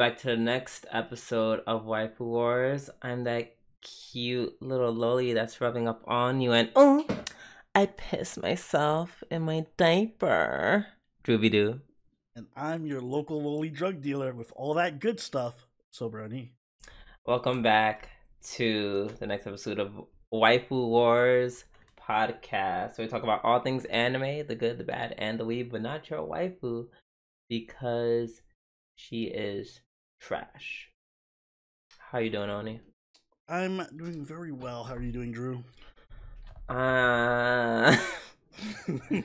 back to the next episode of Waifu Wars. I'm that cute little loli that's rubbing up on you, and oh, I pissed myself in my diaper. Drooby doo. And I'm your local loli drug dealer with all that good stuff, Sobroni. Welcome back to the next episode of Waifu Wars podcast. We talk about all things anime, the good, the bad, and the weeb, but not your waifu because she is trash. How you doing, Oni? I'm doing very well. How are you doing, Drew? Uh,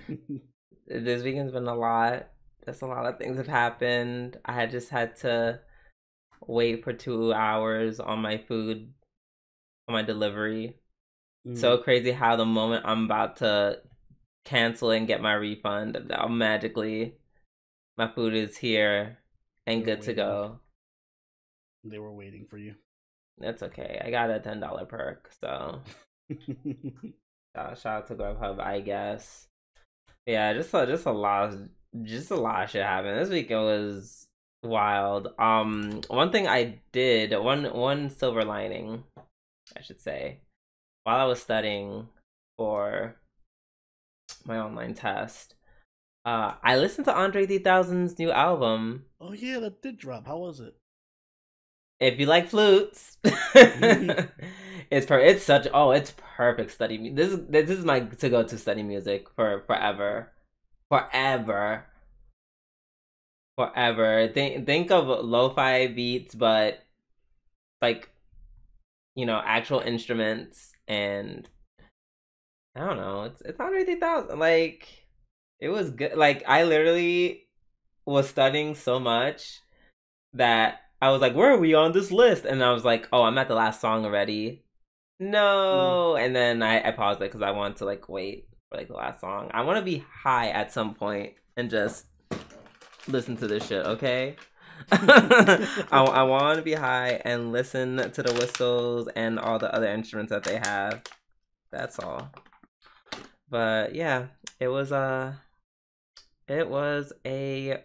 this weekend's been a lot. Just a lot of things have happened. I had just had to wait for two hours on my food, on my delivery. Mm. So crazy how the moment I'm about to cancel and get my refund, I'll magically my food is here and good to go. They were waiting for you. That's okay. I got a ten dollar perk, so uh, shout out to Grubhub, I guess. Yeah, just a, just a lot, of, just a lot of shit happened. This weekend was wild. Um, one thing I did, one one silver lining, I should say, while I was studying for my online test, uh, I listened to Andre 3000's new album. oh yeah, that did drop. How was it? If you like flutes, mm-hmm. it's per it's such oh it's perfect study. This is this is my to go to study music for forever, forever, forever. Think think of lo-fi beats, but like you know actual instruments and I don't know. It's it's Andre 3000. Like it was good. Like I literally was studying so much that I was like, "Where are we on this list?" And I was like, "Oh, I'm at the last song already." No, and then I, I paused it because I wanted to like wait for like the last song. I want to be high at some point and just listen to this shit. Okay. I, I want to be high and listen to the whistles and all the other instruments that they have. That's all. But yeah, it was uh it was a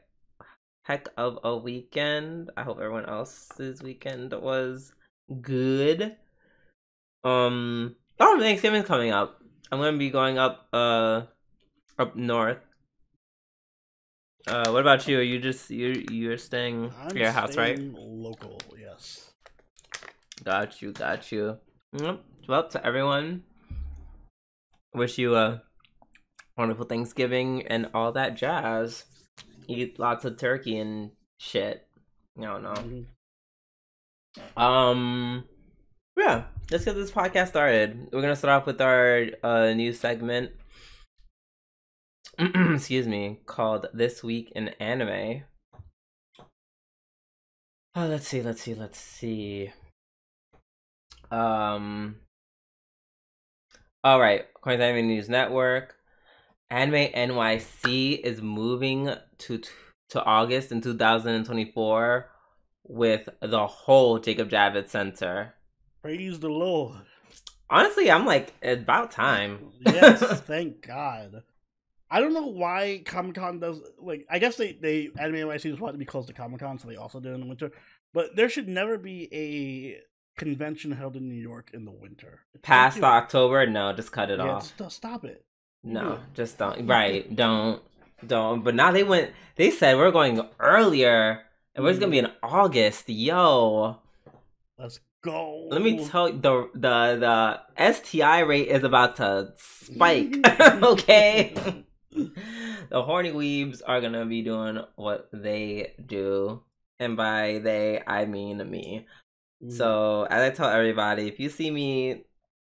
heck of a weekend. I hope everyone else's weekend was good. Um oh Thanksgiving's coming up. I'm gonna be going up uh up north. Uh what about you? Are you just you you're staying I'm at your house, right? Local, yes. Got you, got you. Yep. Well, to everyone, wish you a wonderful Thanksgiving and all that jazz. Eat lots of turkey and shit. I don't know. Mhm. Um, yeah, let's get this podcast started. We're gonna start off with our uh, new segment. Excuse me, called "This Week in Anime." Oh, let's see, let's see, let's see. Um. All right, according to Anime News Network, Anime NYC is moving to to August in 2024 with the whole Jacob Javits Center. Praise the Lord. Honestly, I'm like, about time. Yes, thank God. I don't know why Comic Con does like. I guess they they Anime NYC just wanted to be close to Comic Con, so they also did it in the winter. But there should never be a convention held in New York in the winter. Past Don't do it. October, no, just cut it Yeah, off. just stop it. No, Yeah. just don't. Right, don't, don't. But now they went. They said we're going earlier, and we're just gonna be in August. Yo, Let's go. let me tell you, the the the STI rate is about to spike. okay, the horny weebs are gonna be doing what they do, and by they I mean me. Mm. So as I tell everybody, if you see me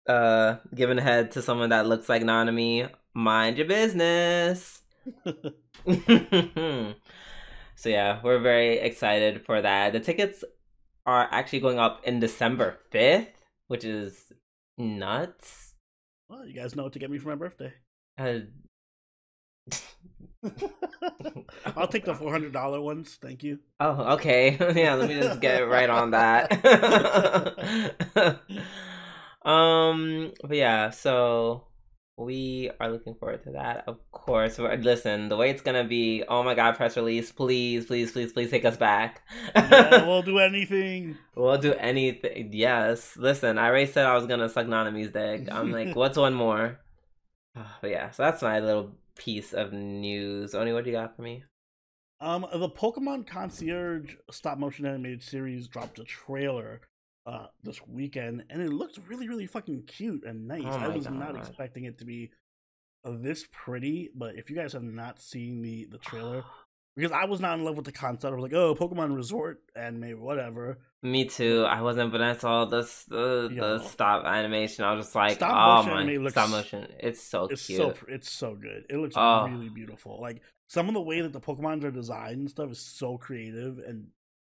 uh giving a head to someone that looks like Nanami, mind your business. so yeah, we're very excited for that. The tickets are actually going up in December 5th, which is nuts. well, you guys know what to get me for my birthday. Uh, I'll take the four hundred dollar ones. Thank you. Oh, okay. yeah, let me just get right on that. um, but yeah, so we are looking forward to that. Of course, We're, listen, the way it's gonna be. Oh my god, press release! Please, please, please, please take us back. yeah, we'll do anything. We'll do anything. Yes. Listen, I already said I was gonna suck Nanami's dick. I'm like, what's one more? But yeah, so that's my little piece of news. Oni, what do you got for me? Um, the Pokemon Concierge stop motion animated series dropped a trailer uh this weekend, and it looks really, really fucking cute and nice. Oh I was not God. expecting it to be uh, this pretty, but if you guys have not seen the the trailer, because I was not in love with the concept, I was like, oh, Pokemon Resort anime, whatever. Me too. I wasn't, but I saw this the Yo. the stop animation. I was just like, Stop oh my looks- stop motion. It's so It's cute. so it's so good. It looks Oh. really beautiful. Like some of the way that the Pokemons are designed and stuff is so creative, and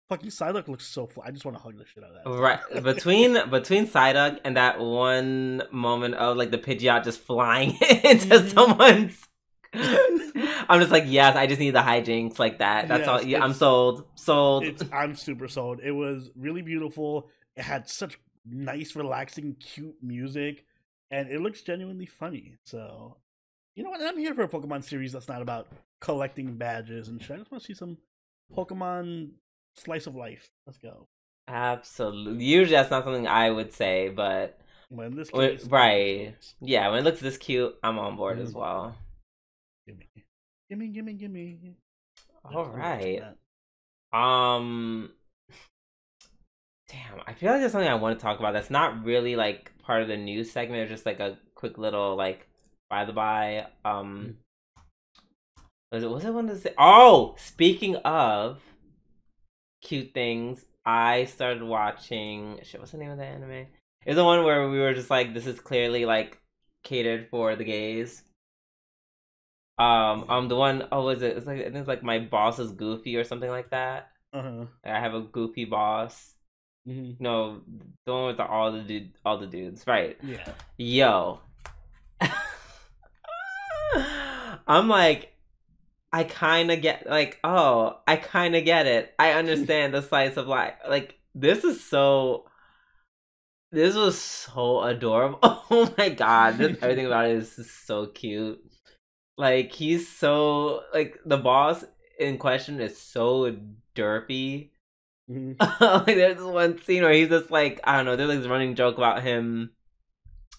fucking Psyduck looks so. Fl- I just want to hug the shit out of that. Right between between Psyduck and that one moment of like the Pidgeot just flying into Mhm. someone's. I'm just like, yes, I just need the hijinks like that. That's all. Yeah, I'm sold. Sold. I'm super sold. It was really beautiful. It had such nice, relaxing, cute music, and it looks genuinely funny. So, you know what? I'm here for a Pokemon series that's not about collecting badges and shit. I just want to see some Pokemon slice of life. Let's go. Absolutely. Usually that's not something I would say, but in this case, right. yeah, when it looks this cute, I'm on board as Mhm. well. Gimme, gimme, gimme, gimme. All right. Um Damn, I feel like there's something I want to talk about that's not really like part of the news segment, it's just like a quick little like by the by. Um was it was it one to say Oh, speaking of cute things, I started watching shit, what's the name of that anime? It's the one where we were just like, this is clearly like catered for the gays. Um, um, the one oh, was it? It's like it's like my boss is goofy or something like that. Uh-huh. Like, I have a goofy boss. Mhm. No, the one with the, all the dude, all the dudes, right? Yeah. Yo, I'm like, I kind of get like, oh, I kind of get it. I understand the slice of life. Like this is so. This was so adorable. Oh my god, this, everything about it is so cute. Like he's so like the boss in question is so derpy. Mhm. like there's one scene where he's just like I don't know. There's like this running joke about him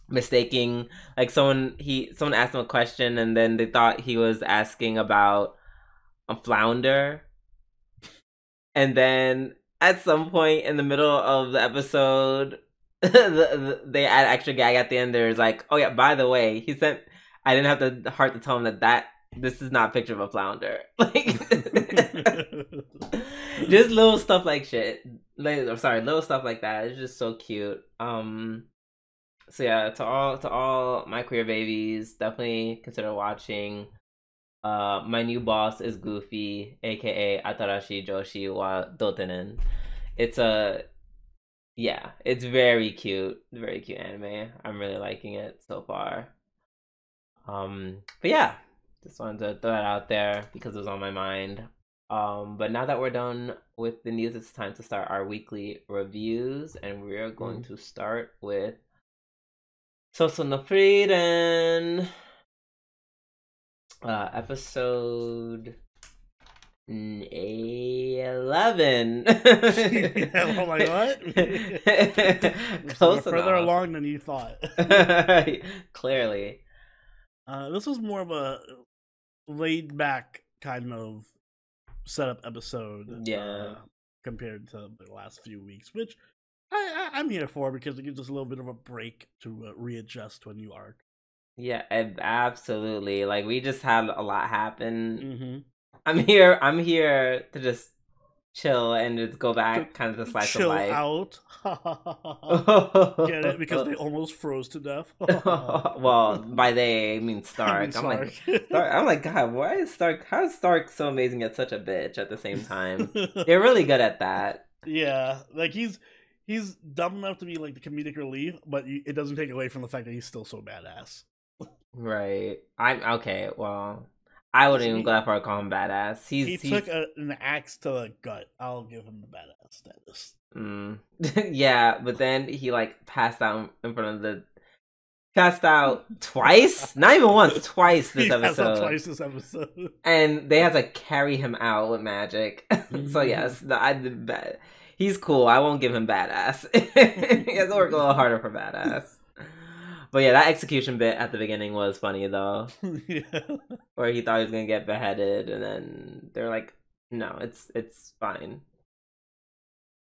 mistaking like someone he someone asked him a question and then they thought he was asking about a flounder, and then at some point in the middle of the episode, the, the, they add extra gag at the end. There's like, oh yeah, by the way, he sent. I didn't have the heart to tell him that that this is not a picture of a flounder. Like just little stuff like shit. Like, I'm sorry, little stuff like that. It's just so cute. Um, so yeah, to all to all my queer babies, definitely consider watching. Uh, my new boss is Goofy, aka Atarashi Joshi wa Dotenen. It's a yeah, it's very cute, very cute anime. I'm really liking it so far. Um, but yeah, just wanted to throw that out there because it was on my mind. Um, but now that we're done with the news, it's time to start our weekly reviews, and we are going to start with Soso no Frieden, uh, episode eleven. I'm like, what? Close further enough. along than you thought. Clearly. Uh, this was more of a laid back kind of setup episode. Yeah. uh, compared to the last few weeks, which I, I, I'm here for because it gives us a little bit of a break to uh, readjust to a new arc. Yeah, ab- absolutely. Like we just had a lot happen. Mm-hmm. I'm here. I'm here to just chill and just go back, kind of the slice of life. out. Get it? Because they almost froze to death. well, by they I mean Stark. I mean, I'm like, Stark. I'm like, God, why is Stark? How is Stark so amazing yet such a bitch at the same time? They're really good at that. yeah, like he's he's dumb enough to be like the comedic relief, but it doesn't take away from the fact that he's still so badass. Right. I'm okay. Well, I wouldn't even go that far to call him badass. He's he he's took a, an axe to the gut. I'll give him the badass status. Mm. yeah, but then he like passed out in front of the passed out twice, not even once, twice this he passed out episode, twice this episode. and they had to carry him out with magic. so yes, the, I, the, he's cool. I won't give him badass. he has to work a little harder for badass. But yeah, that execution bit at the beginning was funny though, yeah. where he thought he was gonna get beheaded, and then they're like, "No, it's it's fine."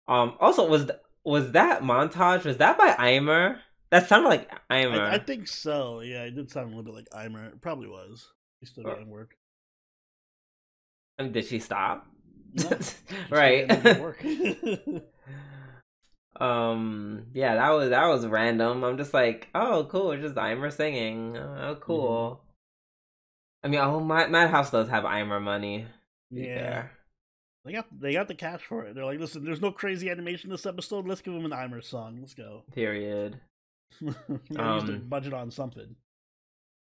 Um. Also, was th- was that montage? Was that by Aimer? That sounded like Aimer. I, I think so. Yeah, it did sound a little bit like Aimer. It probably was. He's still getting work. Mean, did she stop? Right. um. Yeah, that was that was random. I'm just like, oh, cool. It's just Aimer singing. Oh, cool. I mean, oh, my Madhouse does have Aimer money. to Yeah. they got they got the cash for it. They're like, listen, there's no crazy animation this episode. Let's give him an Aimer song. Let's go. Period. Gotta use Um, budget on something.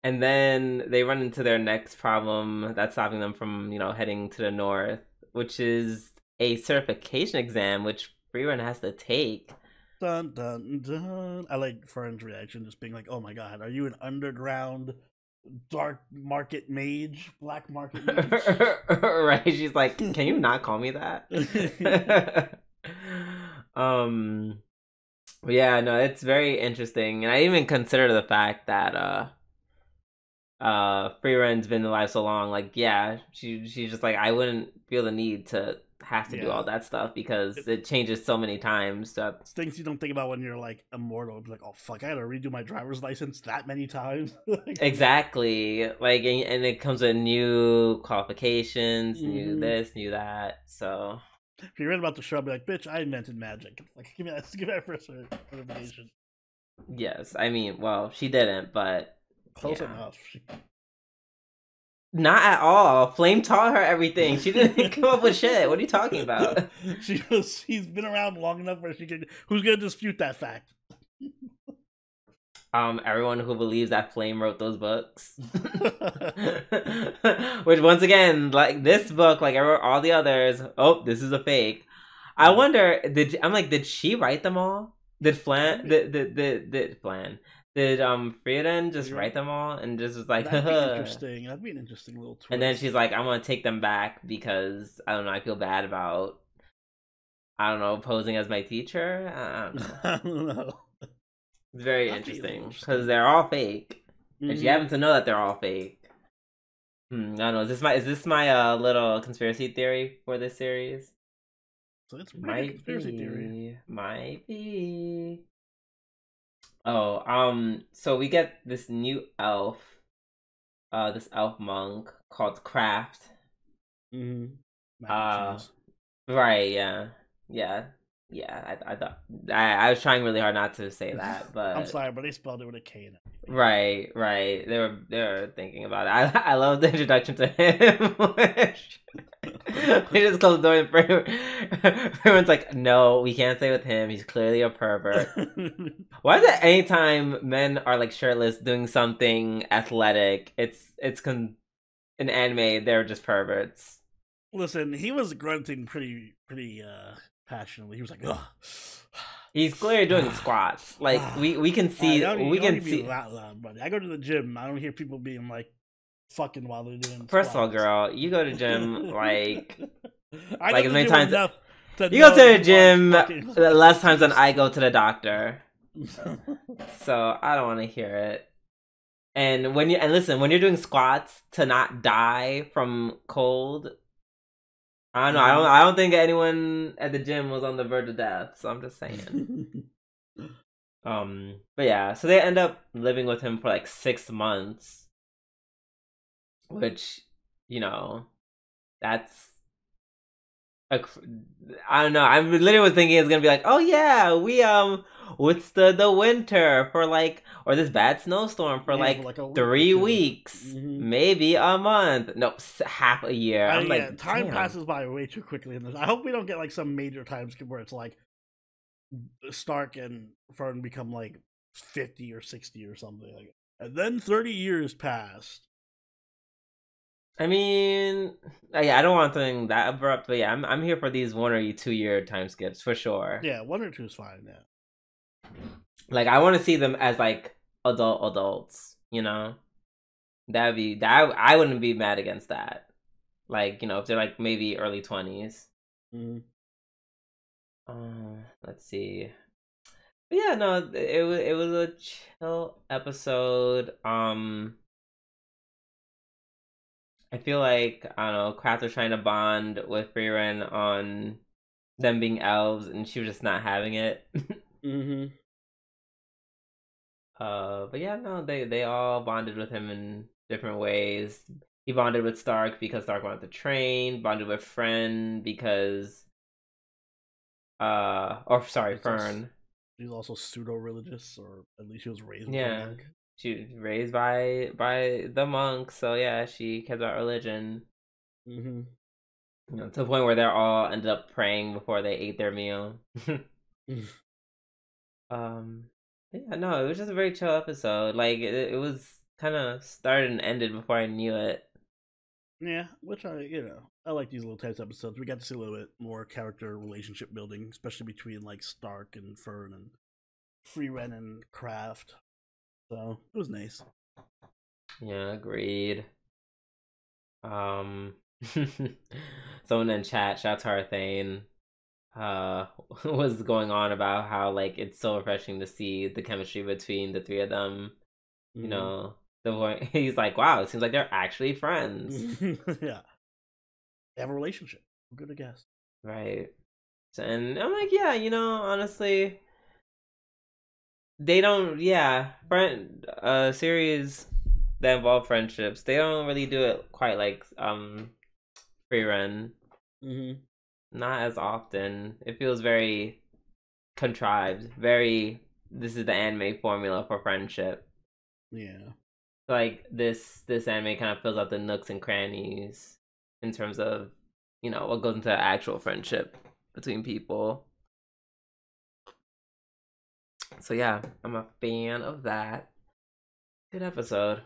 And then they run into their next problem that's stopping them from, you know, heading to the north, which is a certification exam, which Frieren has to take. Dun dun dun. I like Fern's reaction, just being like, "Oh my god, are you an underground dark market mage, black market mage?" right? She's like, can you not call me that? um, yeah, no, it's very interesting, and I even consider the fact that uh, uh, Frieren's been alive so long. Like, yeah, she she's just like, I wouldn't feel the need to have to do all that stuff because it changes so many times. So It's things you don't think about when you're like immortal. Like, "Oh fuck, I gotta redo my driver's license that many times." exactly, like, and, and it comes with new qualifications, new Mhm. this, new that. So If you read about the show, be like, "Bitch, I invented magic." Like, give me that, give me that first certification. Yes, I mean, well, she didn't, but Close Yeah. enough. Not at all. Flamme taught her everything. She didn't come up with shit. What are you talking about? she was. She's been around long enough where she can. Who's gonna dispute that fact? Um, everyone who believes that Flamme wrote those books, which once again, like this book, like all the others, oh, this is a fake. I wonder, did I'm like, did she write them all? Did Flan, did did did, did Flan, did um Frieren just You're- write them all and just was like, That'd be interesting. That'd be an interesting little twist. And then she's like, I'm gonna take them back because I don't know, I feel bad about I don't know, posing as my teacher. I don't know. I don't know. It's very That'd interesting because they're all fake, and Mhm. she happens to know that they're all fake. Hmm, I don't know. Is this my is this my uh, little conspiracy theory for this series? So it's a pretty good Might conspiracy be. theory. Might be. Oh, um. So we get this new elf, uh, this elf monk called Kraft. Mm-hmm. Uh, Right. Yeah. Yeah. Yeah. I I thought I, I was trying really hard not to say that, but I'm sorry, but they spelled it with a K in it. Right, right. They were they were thinking about it. I I love the introduction to him. they just close the door and everyone- everyone's like, "No, we can't stay with him. He's clearly a pervert." Why is it anytime men are like shirtless doing something athletic, it's it's con in anime they're just perverts. Listen, he was grunting pretty, pretty uh passionately. He was like, "Ugh." He's clearly doing squats. Like we we can see we can see. loud, buddy. I go to the gym. I don't hear people being like fucking while they're doing. First of all, girl, you go to gym like I like as many times- you go to the gym fucking- less times than I go to the doctor. So I don't want to hear it. And when you and listen, when you're doing squats to not die from cold, I don't know. I don't. I don't think anyone at the gym was on the verge of death. So I'm just saying. um. But yeah. So they end up living with him for like six months, which you know, that's. A, cr- I don't know. I literally was thinking it's gonna be like, oh yeah, we um withstood the winter for like, or this bad snowstorm for Yeah, like, three weeks, Mhm. maybe a month. No, s- half a year. I mean, yeah, like, time damn. passes by way too quickly in this. I hope we don't get like some major time skip where it's like Stark and Fern become like fifty or sixty or something like, and then thirty years passed. I mean, yeah, I don't want something that abrupt, but yeah, I'm I'm here for these one or two year time skips for sure. Yeah, one or two is fine. Yeah, Like I want to see them as like adult adults, you know. That'd be that I wouldn't be mad against that. Like, you know, if they're like maybe early 20s. Mm-hmm. Uh, let's see. But yeah, no, it was it was a chill episode. Um I feel like I don't know, Kraft was trying to bond with Frieren on them being elves and she was just not having it. mm-hmm. Uh but yeah, no, they they all bonded with him in different ways. He bonded with Stark because Stark wanted to train, bonded with Frenn because uh or sorry, Fern. She's also pseudo religious, or at least she was raised yeah. She was raised by by the monks, so yeah, she cares about religion. Mm-hmm. You know, to the point where they're all ended up praying before they ate their meal. um, yeah, no, it was just a very chill episode. Like it, it was kind of started and ended before I knew it. Yeah, which I, you know, I like these little types of episodes. We got to see a little bit more character relationship building, especially between like Stark and Fern and Frieren and Kraft. So it was nice. Yeah, agreed. Um, someone in chat, shout to Arthane, uh, was going on about how like it's so refreshing to see the chemistry between the three of them. Mm-hmm. You know, the point he's like, wow, it seems like they're actually friends. yeah, they have a relationship. I'm good to guess. Right. And I'm like, yeah, you know, honestly, they don't yeah friend uh series that involve friendships they don't really do it quite like um Frieren mm-hmm. not as often. It feels very contrived very this is the anime formula for friendship. Yeah. Like this this anime kind of fills out the nooks and crannies in terms of you know what goes into actual friendship between people so yeah, I'm a fan of that. Good episode.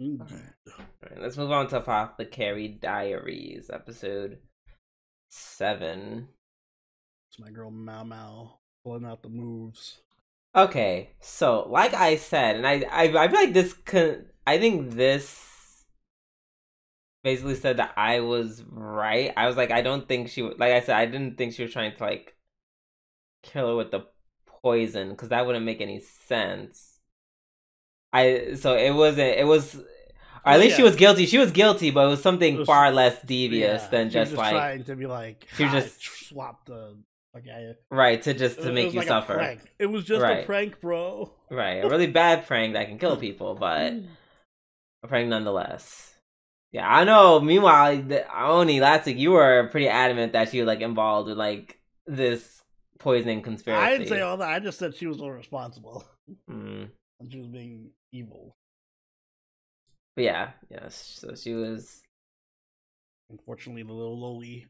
All right, let's move on to Apothecary Diaries, episode seven. It's my girl Mao Mao pulling out the moves. Okay, so like I said, and I I, I feel like this con- I think this basically said that I was right. I was like, I don't think she like I said, I didn't think she was trying to like kill her with the poison because that wouldn't make any sense. I so it wasn't. It was. Or at least yeah. she was guilty. She was guilty, but it was something it was, far less devious yeah, than just, just, like trying to be like. She ah, just swapped the okay. Right to just to it, make it you like suffer. It was just right. a prank, bro. Right, a really bad prank that can kill people, but mm. a prank nonetheless. Yeah, I know. Meanwhile, Oni last week you were pretty adamant that she was like involved with like this poisoning conspiracy. I didn't say all that. I just said she was irresponsible. Mm. And she was being evil. But yeah, yes. So she was. Unfortunately, the little lowly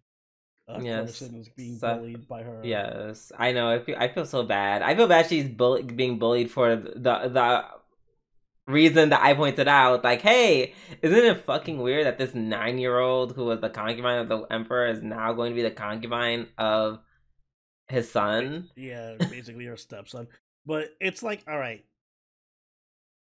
uh, yes. person is being so, bullied by her. Yes, I know. I feel, I feel so bad. I feel bad she's bull- being bullied for the the reason that I pointed out. Like, hey, isn't it fucking weird that this nine year old who was the concubine of the emperor is now going to be the concubine of his son. Yeah, basically her stepson. But it's like, all right.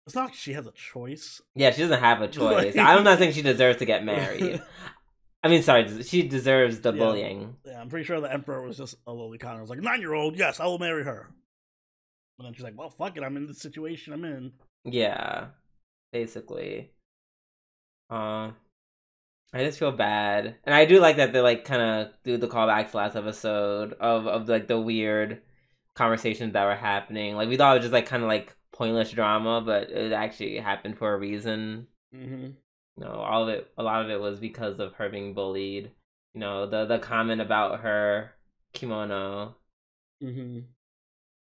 It's not like she has a choice. Yeah, she doesn't have a choice. Like... I'm not saying she deserves to get married. I mean, sorry, she deserves the yeah. bullying. Yeah, I'm pretty sure the emperor was just a lolicon. Was like nine year old, yes, I will marry her. And then she's like, well, fuck it, I'm in the situation I'm in. Yeah, basically. Uh, I just feel bad, and I do like that they like kind of do the callbacks last episode of of like the weird conversations that were happening. Like we thought it was just like kind of like pointless drama, but it actually happened for a reason. Mm-hmm. You know, all of it, a lot of it was because of her being bullied. You know, the the comment about her kimono, mm-hmm.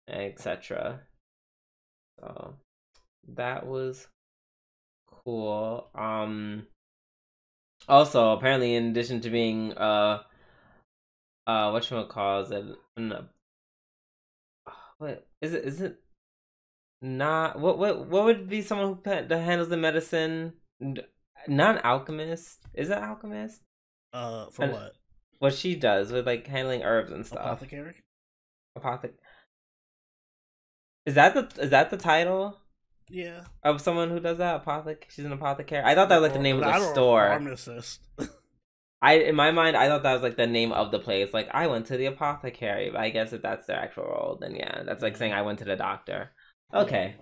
etc. So that was cool. Um also, apparently, in addition to being uh uh what you call it, an, what is it? Is it not what what what would be someone who that handles the medicine? Not an alchemist. Is it alchemist? Uh, for and what? What she does with like handling herbs and stuff. Apothecary. Apothec. Is that the is that the title? Yeah. of someone who does that? Apothec. She's an apothecary. I thought that was like the name of the store. Pharmacist. I in my mind, I thought that was like the name of the place. Like I went to the apothecary. But I guess if that's their actual role, then yeah, that's like saying mm-hmm. I went to the doctor. Okay.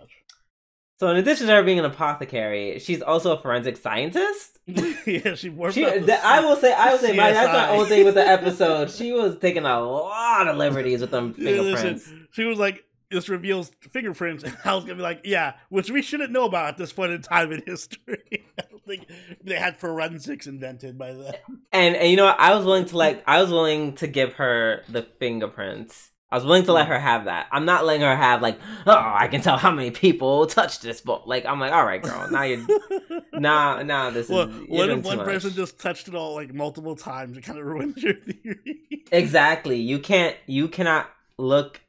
So in addition to her being an apothecary, she's also a forensic scientist. yeah, she worked. She, the I will say, I will say, my, that's my CSI. own thing with the episode. She was taking a lot of liberties with them Yeah, listen, fingerprints. she was like, "This reveals fingerprints," and I was gonna be like, "Yeah," which we shouldn't know about at this point in time in history. I don't think they had forensics invented by then. And and you know what? I was willing to like, I was willing to give her the fingerprints. I was willing to let mm. her have that. I'm not letting her have like, oh, I can tell how many people touched this book. Like I'm like, all right, girl, now you're nah, nah. This Well, is what if one much. person just touched it all like multiple times? It kind of ruins your theory. Exactly. You can't. You cannot look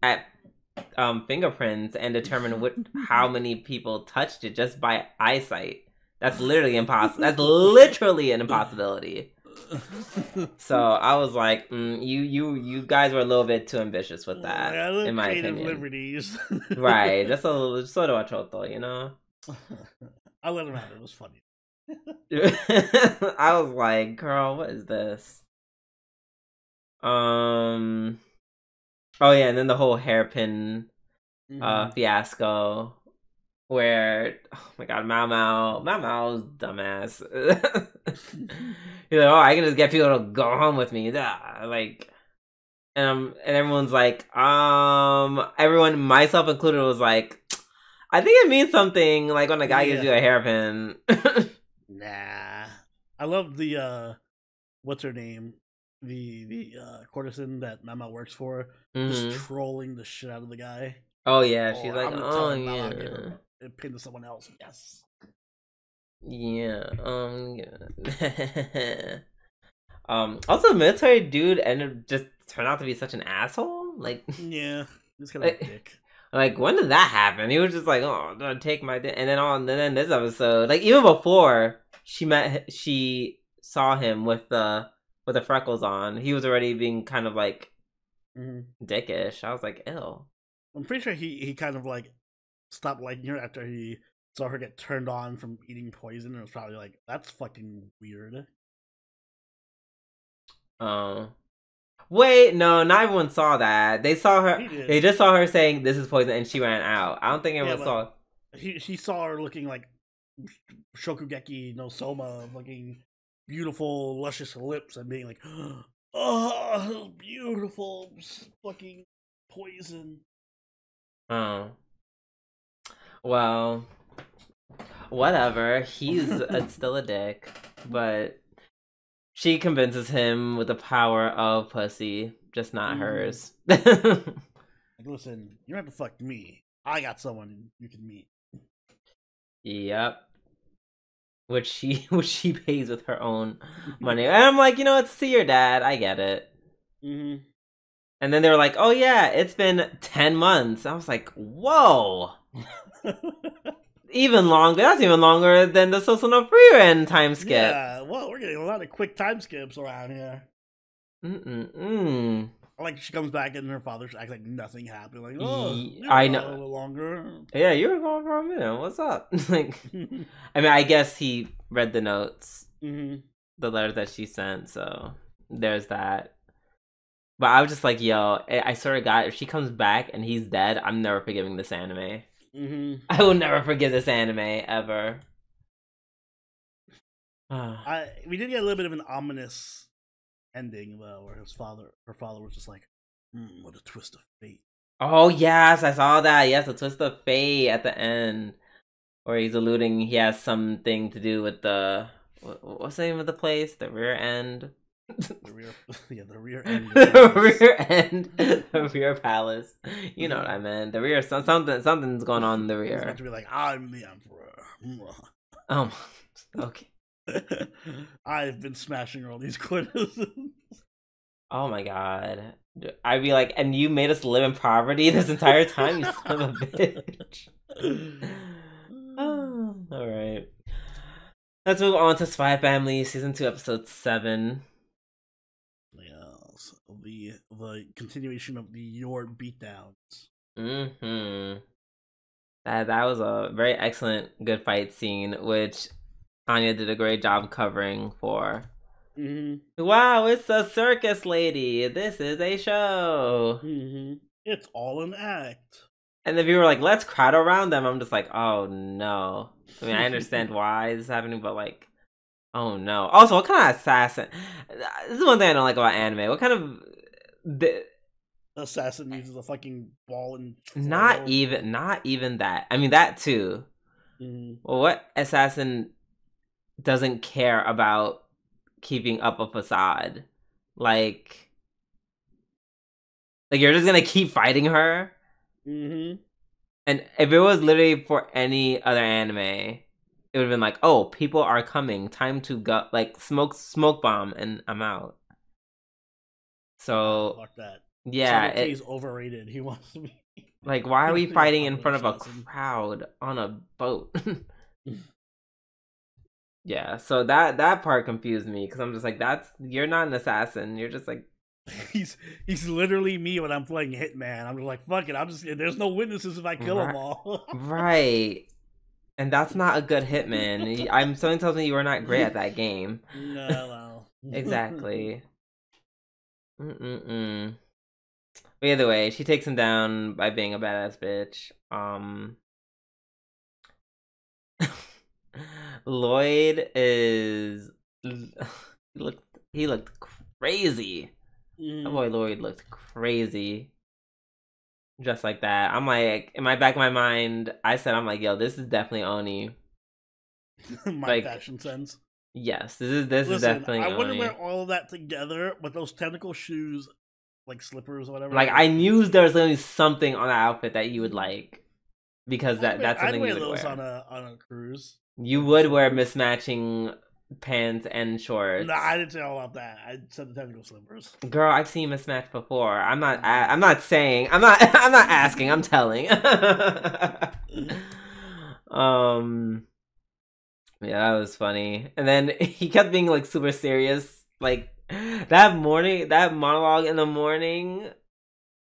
at um, fingerprints and determine what how many people touched it just by eyesight. That's literally impossible. That's literally an impossibility. So I was like, mm, you you you guys were a little bit too ambitious with that, Yeah, in my opinion. liberties. Right? Just a little sort of a choto, you know. I let him have it. It was funny. I was like, girl, what is this? Um. Oh yeah, and then the whole hairpin Mm-hmm. uh fiasco where oh my god Mao Mao Mao Mao's dumbass he's like oh I can just get people to go home with me like and um and everyone's like um everyone myself included was like I think it means something like when a guy gives you a hairpin Nah. I love the uh what's her name? The the uh courtesan that Mama works for. Mhm. Just trolling the shit out of the guy. oh yeah Oh, she's like oh yeah her pin to someone else. Yes. Yeah. Um. Yeah. um. Also, the military dude ended just turned out to be such an asshole. Like, Yeah. Just kind of Eh, dick. like when did that happen? He was just like, "Oh, I'm gonna take my," di-" and then on, and then this episode, like even before she met, she saw him with the with the freckles on. He was already being kind of like hmm dickish. I was like, "Ew." I'm pretty sure he he kind of like stopped liking her after he saw her get turned on from eating poison and was probably like, that's fucking weird. Oh. Wait, no, not everyone saw that. They saw her. He. They just saw her saying this is poison, and she ran out. I don't think Yeah, everyone but- saw. he he saw her looking like Shokugeki no Soma, looking beautiful, luscious lips, and being like, "Oh, beautiful, fucking poison." Oh. Well, whatever. He's a, still a dick, but she convinces him with the power of pussy, just not Mm. hers. Like, listen, you don't have to fuck me. I got someone you can meet. yep. Which she which she pays with her own money. And I'm like, you know, it's see your dad. I get it. Mm-hmm. And then they were like, "Oh yeah, it's been ten months." I was like, "Whoa, even longer. That's even longer than the Sousou no Frieren time skip." Yeah, well, we're getting a lot of quick time skips around here. Mm mm Like she comes back and her father acts like nothing happened. Like, oh, I know. a little longer. Yeah, you were gone for a minute. What's up? like, I mean, I guess he read the notes, hmm the letter that she sent. So there's that. But I was just like, yo, I swear to God, if she comes back and he's dead, I'm never forgiving this anime. hmm I will never forgive this anime ever. I we did get a little bit of an ominous ending though, where his father, her father, was just like, hmm, "What a twist of fate." Oh yes, I saw that. Yes, a twist of fate at the end, where he's alluding he has something to do with the what, what's the name of the place? The rear end. The rear, yeah, the rear end. the rear end, the rear palace. You know what I mean? The rear, some- something, something's going on in the rear. to be like, "I'm the emperor." Um, okay. I've been smashing all these corners. Oh my god. I'd be like, and you made us live in poverty this entire time, you son of a bitch. Oh, all right. Let's move on to Spy Family season two, episode seven. Yes, the the continuation of the Yor beatdowns. Hmm. That that was a very excellent, good fight scene, which Anya did a great job covering for. Mm-hmm. Wow, it's a circus lady. This is a show. Mm-hmm. It's all an act. And the viewer like, let's crowd around them. I'm just like, oh no. I mean, I understand why this is happening, but like, oh no. Also, what kind of assassin? This is one thing I don't like about anime. What kind of the, Assassin uses a fucking ball and not even not even that. I mean that too. Mm-hmm. Well, what assassin doesn't care about keeping up a facade? Like, like you're just gonna keep fighting her? Mm-hmm. And if it was literally for any other anime, it would have been like, "Oh, people are coming. Time to go." Like smoke, smoke bomb, and I'm out. So Fuck that. yeah, he's overrated. He wants to be. like why are we fighting in front of a crowd on a boat? yeah, so that that part confused me because I'm just like, "That's you're not an assassin. You're just like." He's he's literally me when I'm playing Hitman. I'm just like, fuck it. I'm just there's no witnesses if I kill Right. them all. Right. And that's not a good hitman. I'm something tells me you are not great at that game. no, well. Exactly. Mm-mm-mm. But either way, she takes him down by being a badass bitch. Um, Lloyd is he looked he looked crazy. Mhm. That boy Lloyd looked crazy. Just like that. I'm like in my back of my mind, I said I'm like, yo, this is definitely Oni. My like- fashion sense. Yes, this is this is Listen, definitely I wouldn't wear all of that together, but those tentacle shoes, like slippers or whatever. Like I knew there was gonna be something on the outfit that you would like. Because that I'd that's something I'd wear you would those wear. on a on a cruise. You would wear mismatching pants and shorts. No, I didn't say all about that. I said the tentacle slippers. Girl, I've seen mismatch before. I'm not. I, I'm not saying. I'm not. I'm not asking. I'm telling. um. Yeah, that was funny. And then he kept being like super serious. Like that morning, that monologue in the morning,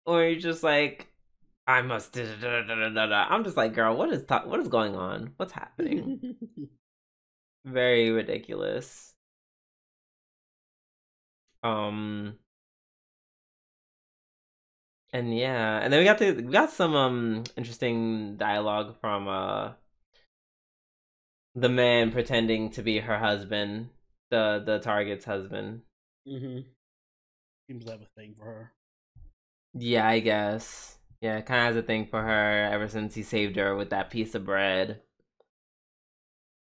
where you're just like, "I must." Da, da, da. I'm just like, girl, what is ta- what is going on? What's happening? very ridiculous. Um and yeah, and then we got to we got some um interesting dialogue from uh the man pretending to be her husband, the the target's husband. mm-hmm. Seems to have a thing for her. Yeah, I guess. Yeah, kind of has a thing for her ever since he saved her with that piece of bread.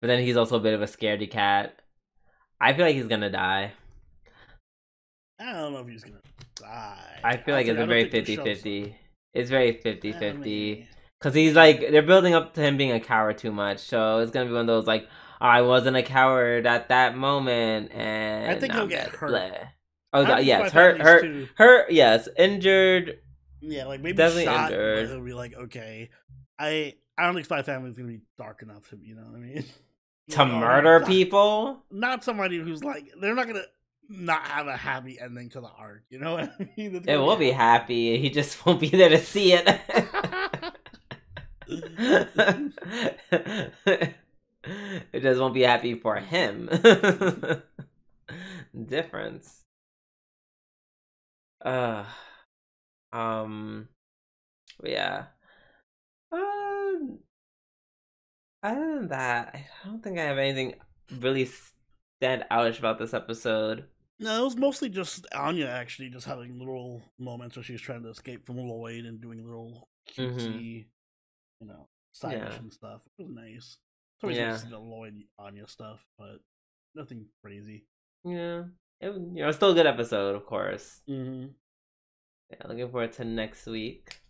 But then he's also a bit of a scaredy cat. I feel like he's gonna die. I don't know if he's gonna die. I feel like don't it's a very don't think the 50 show's- 50. It's very 50 50. Because he's like, they're building up to him being a coward too much. So it's going to be one of those, like, oh, I wasn't a coward at that moment. And I think he'll I'm get hurt. Bleh. Oh, God, yes. Hurt, hurt, hurt, yes. Injured. Yeah, like maybe Definitely shot, injured. but he'll be like, okay. I I don't think Spy Family gonna be dark enough to, you know what I mean? To know, murder not- people? Not somebody who's like they're not gonna not have a happy ending to the arc. You know what I mean? It will be happy. He just won't be there to see it. it just won't be happy for him. Difference. Uh, um, yeah. Um, other than that, I don't think I have anything really stand outish about this episode. No, it was mostly just Anya actually just having little moments where she was trying to escape from Lloyd and doing little cutesy, you know, side Mm-hmm. Yeah. mission stuff. It was nice. It's always Yeah. nice to see the Lloyd Anya stuff, but nothing crazy. Yeah, it, you know, still a good episode, of course. Mm-hmm. Yeah, looking forward to next week.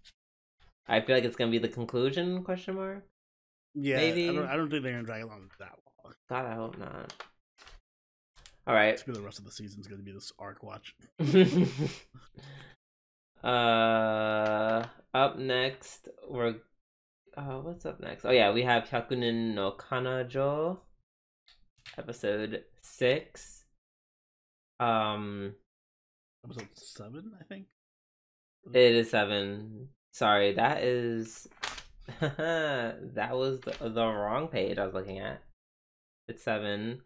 I feel like it's gonna be the conclusion? Question mark. Yeah, Maybe. I don't, I don't think they're gonna drag it on that long. God, I hope not. All right. It's the rest of the season's gonna be this arc watch. uh, up next, we're. Uh, what's up next? Oh yeah, we have Hyakunin no Kanojo, episode six. Um, Episode seven, I think. It is seven. Sorry, that is that was the, the wrong page I was looking at. It's seven.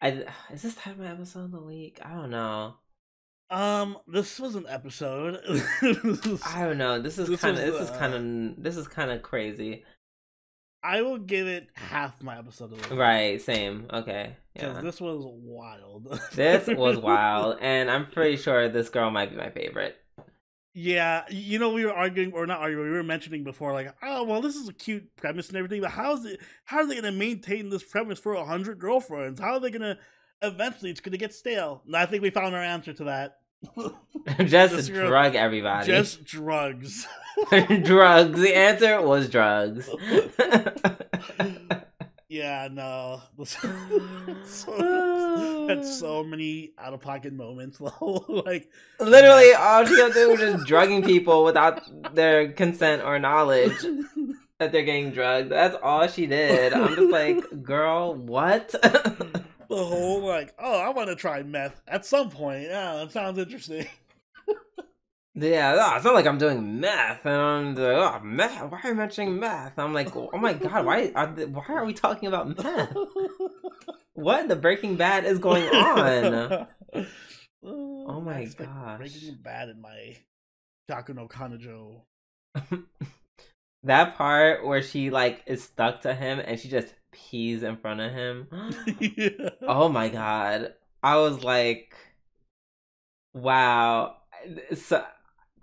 I is this time my episode of the week? I don't know. Um, this was an episode. I don't know. This is kind of this is kind of this is kind of crazy. I will give it half my episode of the week. Right. Same. Okay. Because Yeah. this was wild. This was wild, and I'm pretty sure this girl might be my favorite. Yeah, you know, we were arguing, or not arguing, we were mentioning before, like, oh, well, this is a cute premise and everything, but how's it? How are they going to maintain this premise for a hundred girlfriends? How are they going to? Eventually, it's going to get stale. And I think we found our answer to that. Just girl- drug everybody. Just drugs. drugs. The answer was drugs. yeah, no. so, had so many out of pocket moments, like, Literally, all she do was just drugging people without their consent or knowledge that they're getting drugged. That's all she did. I'm just like, girl, what? the whole like, oh, I want to try meth at some point. Yeah, that sounds interesting. Yeah, oh, it's not like I'm doing meth, and I'm like, oh, meth. Why are you mentioning meth? I'm like, oh my god, why are they, why are we talking about meth? What the Breaking Bad is going on? oh my gosh. Breaking Bad in my Taku no Kanojo. that part where she like is stuck to him and she just pees in front of him. yeah. Oh my god. I was like wow. So,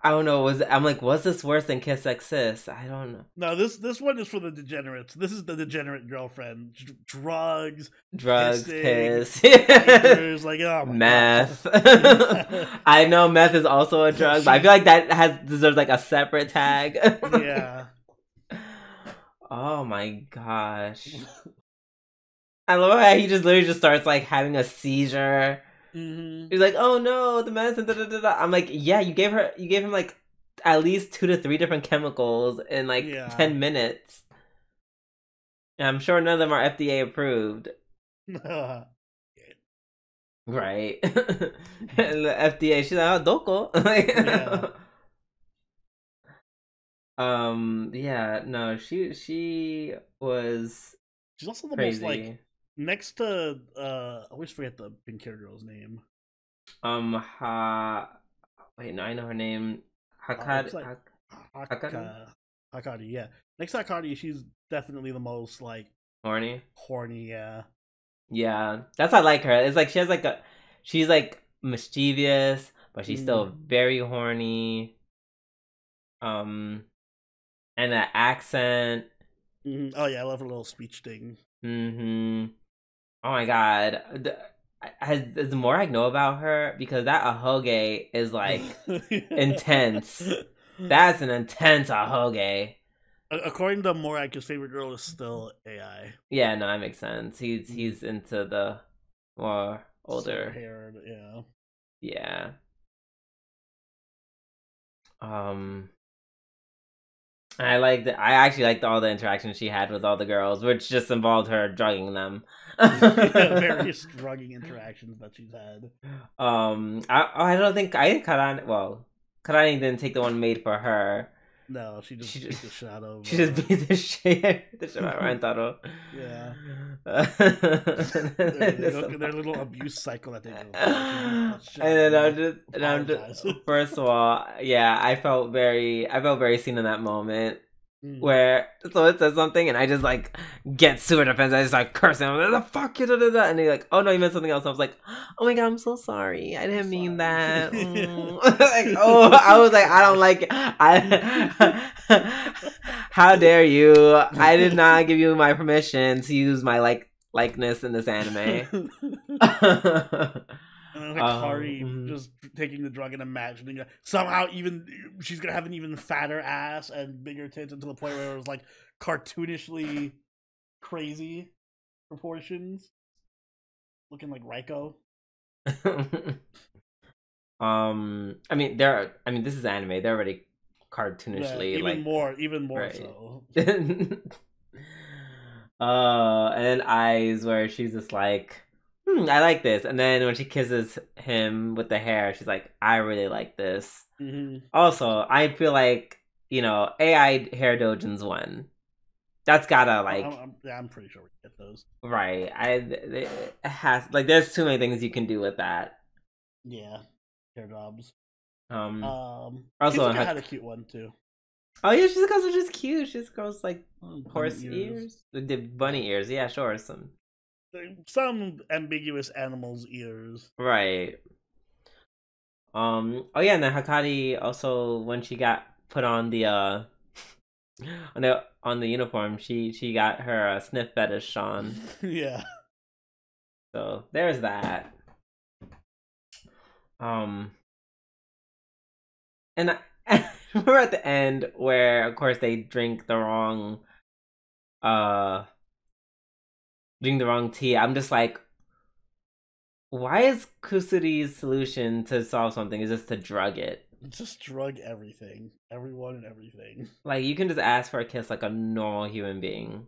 I don't know, was I'm like, was this worse than Kiss Sis? I don't know. No, this this one is for the degenerates. This is the degenerate girlfriend. Dr- drugs, Drugs, Kissing, diapers, like oh meth. I know meth is also a drug, but I feel like that has deserves like a separate tag. yeah. Oh my gosh. I love how he just literally just starts like having a seizure. Hmm He's like, "Oh no, the medicine." Da, da, da, da. I'm like, "Yeah, you gave her, you gave him like at least two to three different chemicals in like Yeah. ten minutes." And I'm sure none of them are FDA approved, right? and the FDA, she's like, "Oh, doko." Like, Yeah. Um. Yeah. No. She. She was She's also the crazy. most like next to uh I always forget the pink hair girl's name. Um. Ha. Wait. No. I know her name. Hakad. it's like- Hak- Hakari? Hakari, yeah. Next to Hakari, she's definitely the most like horny. horny, yeah. Yeah, that's why I like her. It's like she has like a, she's like mischievous, but she's still Mm. very horny. Um, and that accent. hmm Oh yeah, I love her little speech thing. Hmm. Oh my god. The- As, as the more I know about her, because that ahoge is like intense. that's an intense ahoge. According to Morak, his favorite girl is still AI. Yeah, no, that makes sense. He's he's into the more older. haired, yeah. Yeah. Um I liked I actually liked all the interactions she had with all the girls, which just involved her drugging them. Various drugging interactions that she's had. um I I don't think I think Karane well Karane didn't take the one made for her. No, she just She beat just- the shit out of. She just uh, beat the shit the shit out of Rentaro. Yeah. and their, their, their little abuse cycle that they do. and then I'm just, and I'm just, first of all, yeah, I felt very, I felt very seen in that moment Mm. where so it says something and I just like get super defensive. I just like curse him. I'm like, the fuck you da, da, da. and he's like, oh no, you meant something else. I was like, oh my god, I'm so sorry. I didn't mean that. Mm. like, oh, I was like, I don't like. It. I. How dare you? I did not give you my permission to use my like likeness in this anime. And Hakari Um, just taking the drug and imagining that somehow even she's gonna have an even fatter ass and bigger tits, until the point where it was like cartoonishly crazy proportions, looking like Raiko. um, I mean, there. Are, I mean, this is anime. They're already Yeah, cartoonishly even like. more, even more right. so. uh, and then eyes where she's just like, hmm, I like this. And then when she kisses him with the hair, she's like, I really like this. hmm Also, I feel like you know AI hair dojins won. that's gotta like I'm, I'm, yeah, I'm pretty sure we get those. right. I it has like there's too many things you can do with that. Yeah, teardrops. Um. Um, Also, Kizuka had a cute one too. oh yeah, she's girls are just cute. She's girls like Bunny horse ears. The the bunny ears. Yeah, sure. Some Some ambiguous animals' ears. right. Um. Oh yeah, and then Hakari also when she got put on the uh on the on the uniform, she she got her uh, sniff fetish on. yeah. So there's that. Um, and I, we're at the end where, of course, they drink the wrong, uh, drink the wrong tea. I'm just like, why is Kusuri's solution to solve something is just to drug it? Just drug everything, everyone, and everything. Like you can just ask for a kiss like a normal human being.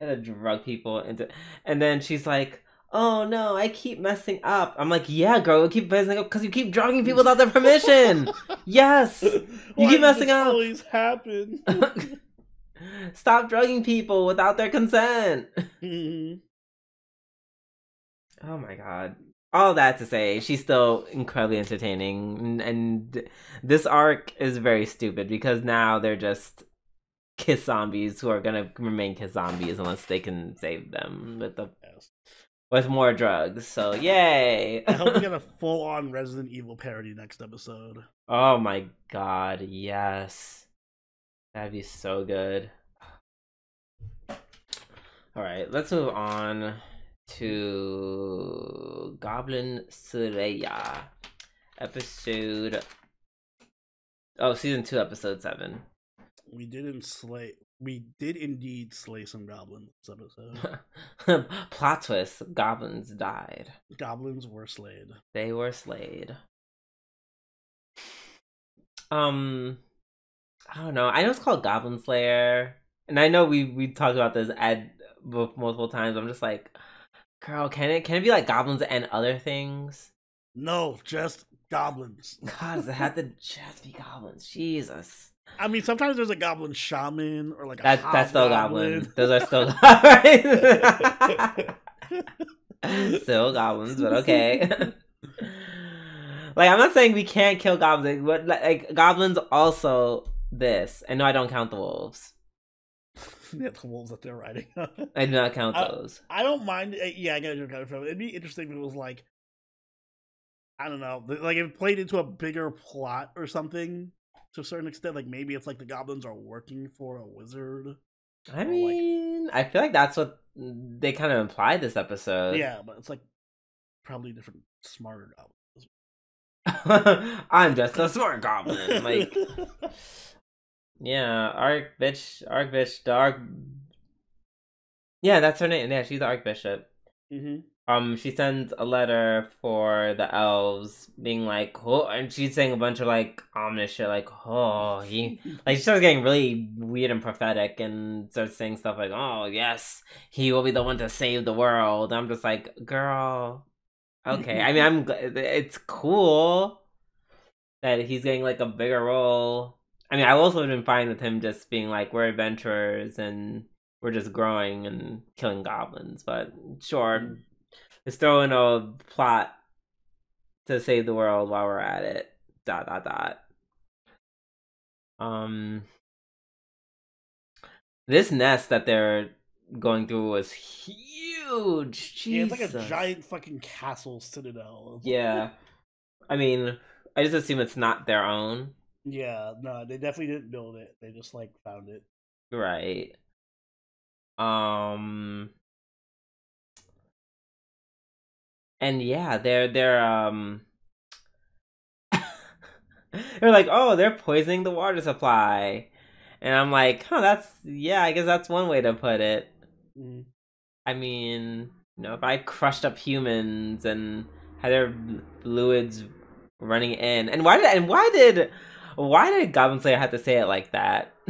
And to drug people into and then she's like oh no i keep messing up i'm like yeah girl you keep messing up because you keep drugging people without their permission yes Why keep messing up. Always happen. stop drugging people without their consent Mhm. oh my god all that to say she's still incredibly entertaining and, this arc is very stupid because now they're just kiss zombies who are gonna remain kiss zombies unless they can save them with the with more drugs so yay I hope we get a full-on Resident Evil parody next episode. Oh my god, yes. That'd be so good. Alright, let's move on to Goblin Suraya. Episode Oh, season two, episode seven. We didn't slay. We did indeed slay some goblins this episode. Plot twist, goblins died. goblins were slayed. They were slayed. Um, I don't know. I know it's called Goblin Slayer, and I know we we talked about this ad both multiple times. I'm just like, girl, can it can it be like goblins and other things? No, just goblins. God, does it have to just be goblins? Jesus, I mean, sometimes there's a goblin shaman or like a that that's still hobgoblin. goblin. Those are still goblins. still goblins, but okay. like I'm not saying we can't kill goblins, but like goblins also this. And no, I don't count the wolves. Yeah, the wolves that they're riding. I do not count those. I don't mind. uh, Yeah, I get your kind of film. It'd be interesting if it was like, I don't know, like if it played into a bigger plot or something to a certain extent. Like maybe it's like the goblins are working for a wizard. I like- mean, I feel like that's what they kind of implied this episode. yeah, but it's like probably different, smarter goblins. I'm just a smart goblin. Like, yeah, Arc bitch, Arc bitch, the Arc. Yeah, that's her name. Yeah, she's the Archbishop. hmm um she sends a letter for the elves being like oh and she's saying a bunch of like ominous shit like oh he like she starts getting really weird and prophetic and starts saying stuff like oh yes he will be the one to save the world i'm just like girl okay i mean i'm it's cool that he's getting like a bigger role i mean i also have been fine with him just being like we're adventurers and we're just growing and killing goblins but sure Let's throw in a plot to save the world while we're at it. Dot dot dot. Um, this nest that they're going through was huge. Yeah, it's like a giant fucking castle citadel. Yeah, I mean, I just assume it's not their own, Yeah, no, they definitely didn't build it. They just like found it. right? Um, and yeah, they're they're um. They're like, oh, they're poisoning the water supply. And I'm like, huh, that's, yeah, I guess that's one way to put it. Mhm. I mean, you know, if I crushed up humans and had their fluids running in, and why did, and why did, why did Goblin Slayer have to say it like that?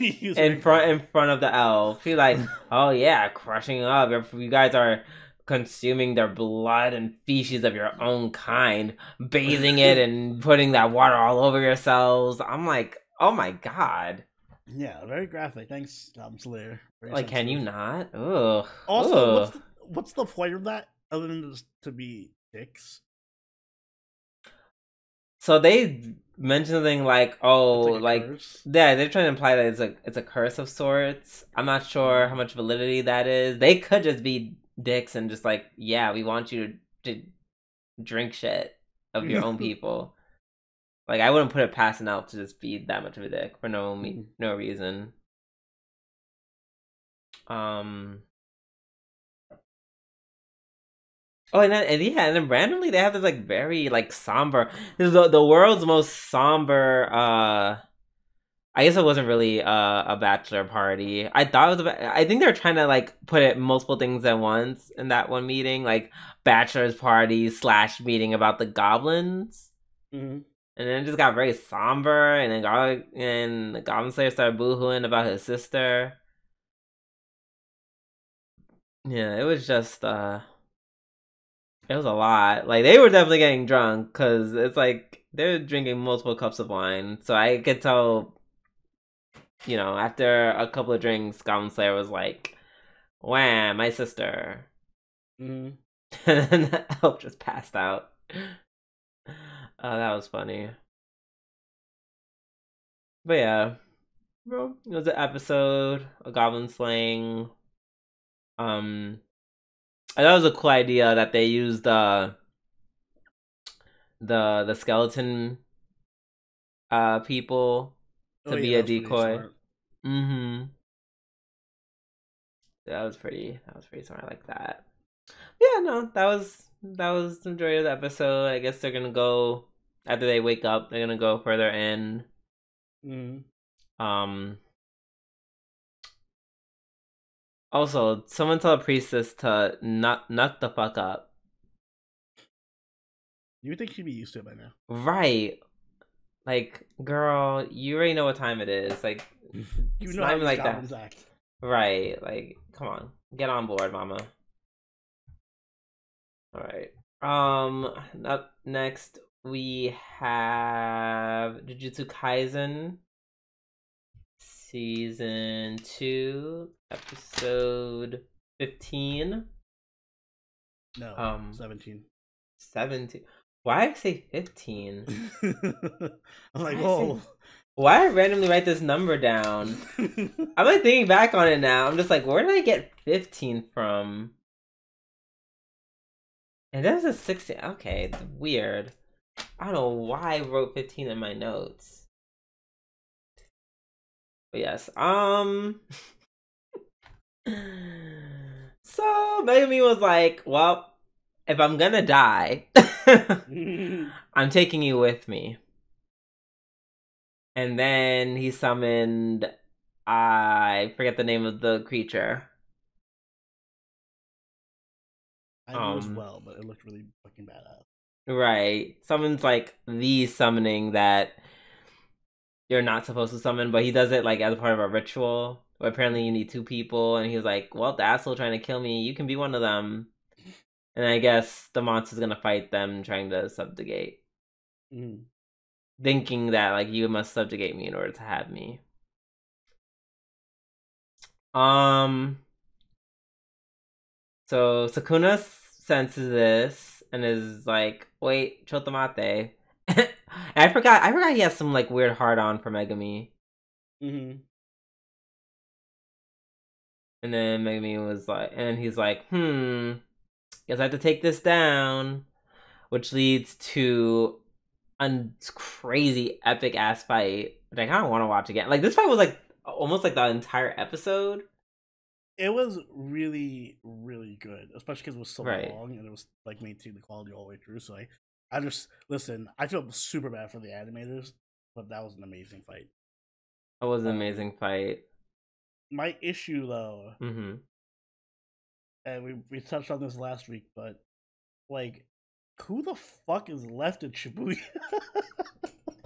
In front in front of the elf. He's like, "Oh yeah, crushing up. If you guys are consuming their blood and feces of your own kind, bathing it and putting that water all over yourselves." I'm like, "Oh my god." Yeah, very graphic. Thanks, Goblin Slayer. Very Like, can you not? Ugh. Also, Ugh. what's the, what's the point of that other than just to be dicks? So they mentioned something like, oh, a like, yeah, they're trying to imply that it's a it's a curse of sorts. I'm not sure how much validity that is. They could just be dicks and just like, yeah, we want you to, to drink shit of your own people. Like, I wouldn't put it past an elf to just be that much of a dick for no me Mhm. no reason. Um. Oh, and then and yeah, and then randomly they have this like very like somber. This is the, the world's most somber. uh I guess it wasn't really uh, a bachelor party. I thought it was. A, I think they were trying to like put it multiple things at once in that one meeting, like bachelor's party slash meeting about the goblins Mhm. and then it just got very somber and then got and the goblin slayer started boohooing about his sister yeah it was just uh it was a lot like they were definitely getting drunk because it's like they're drinking multiple cups of wine so i could tell you know after a couple of drinks goblin slayer was like wham my sister Mhm. and then the elf just passed out. Uh, that was funny. But yeah, bro, it was an episode of Goblin Slaying. Um, I thought it was a cool idea that they used uh the the skeleton uh people to Oh, be yeah, a that decoy. Mm-hmm. That was pretty. That was pretty smart. I like that. Yeah, no, that was that was the majority of the episode. I guess they're gonna go after they wake up. They're gonna go further in. Mhm. Um. Also, someone tell a priestess to nut nut the fuck up. You would think she'd be used to it by now. Right. Like, girl, you already know what time it is. Like, You know not how like that. act. Right. Like, come on. Get on board, mama. All right. Um up next we have Jujutsu Kaisen season 2 episode 15 No, Um, seventeen. 17 Why I say 15? I'm like, I whoa. Why did I randomly write this number down? I'm like thinking back on it now. I'm just like, where did I get 15 from? And that was a 16. Okay, it's weird. I don't know why I wrote 15 in my notes. But yes, um. so Megumi was like, well, if I'm gonna die, I'm taking you with me. And then he summoned I forget the name of the creature. I knew as Um, well, but it looked really fucking badass. Right. Someone's like the summoning that you're not supposed to summon, but he does it like as part of a ritual. But apparently you need two people, and he was like, Well, the asshole trying to kill me, you can be one of them. And I guess the monster's gonna fight them trying to subjugate. Mhm. Thinking that like you must subjugate me in order to have me. Um so Sukuna senses this and is like, "Wait, chotomate." I forgot. I forgot he has some like weird hard on for Megumi. Mm-hmm. And then Megumi was like, and he's like, "Hmm, guess I have to take this down," which leads to a crazy epic ass fight, which I kind of want to watch again. Like this fight was like almost like the entire episode. It was really, really good, especially because it was so Right. long and it was like maintaining the quality all the way through. So I, I just listen. I feel super bad for the animators, but that was an amazing fight. That was an Um, amazing fight. My issue though, hmm and we we touched on this last week, but like, who the fuck is left in Shibuya?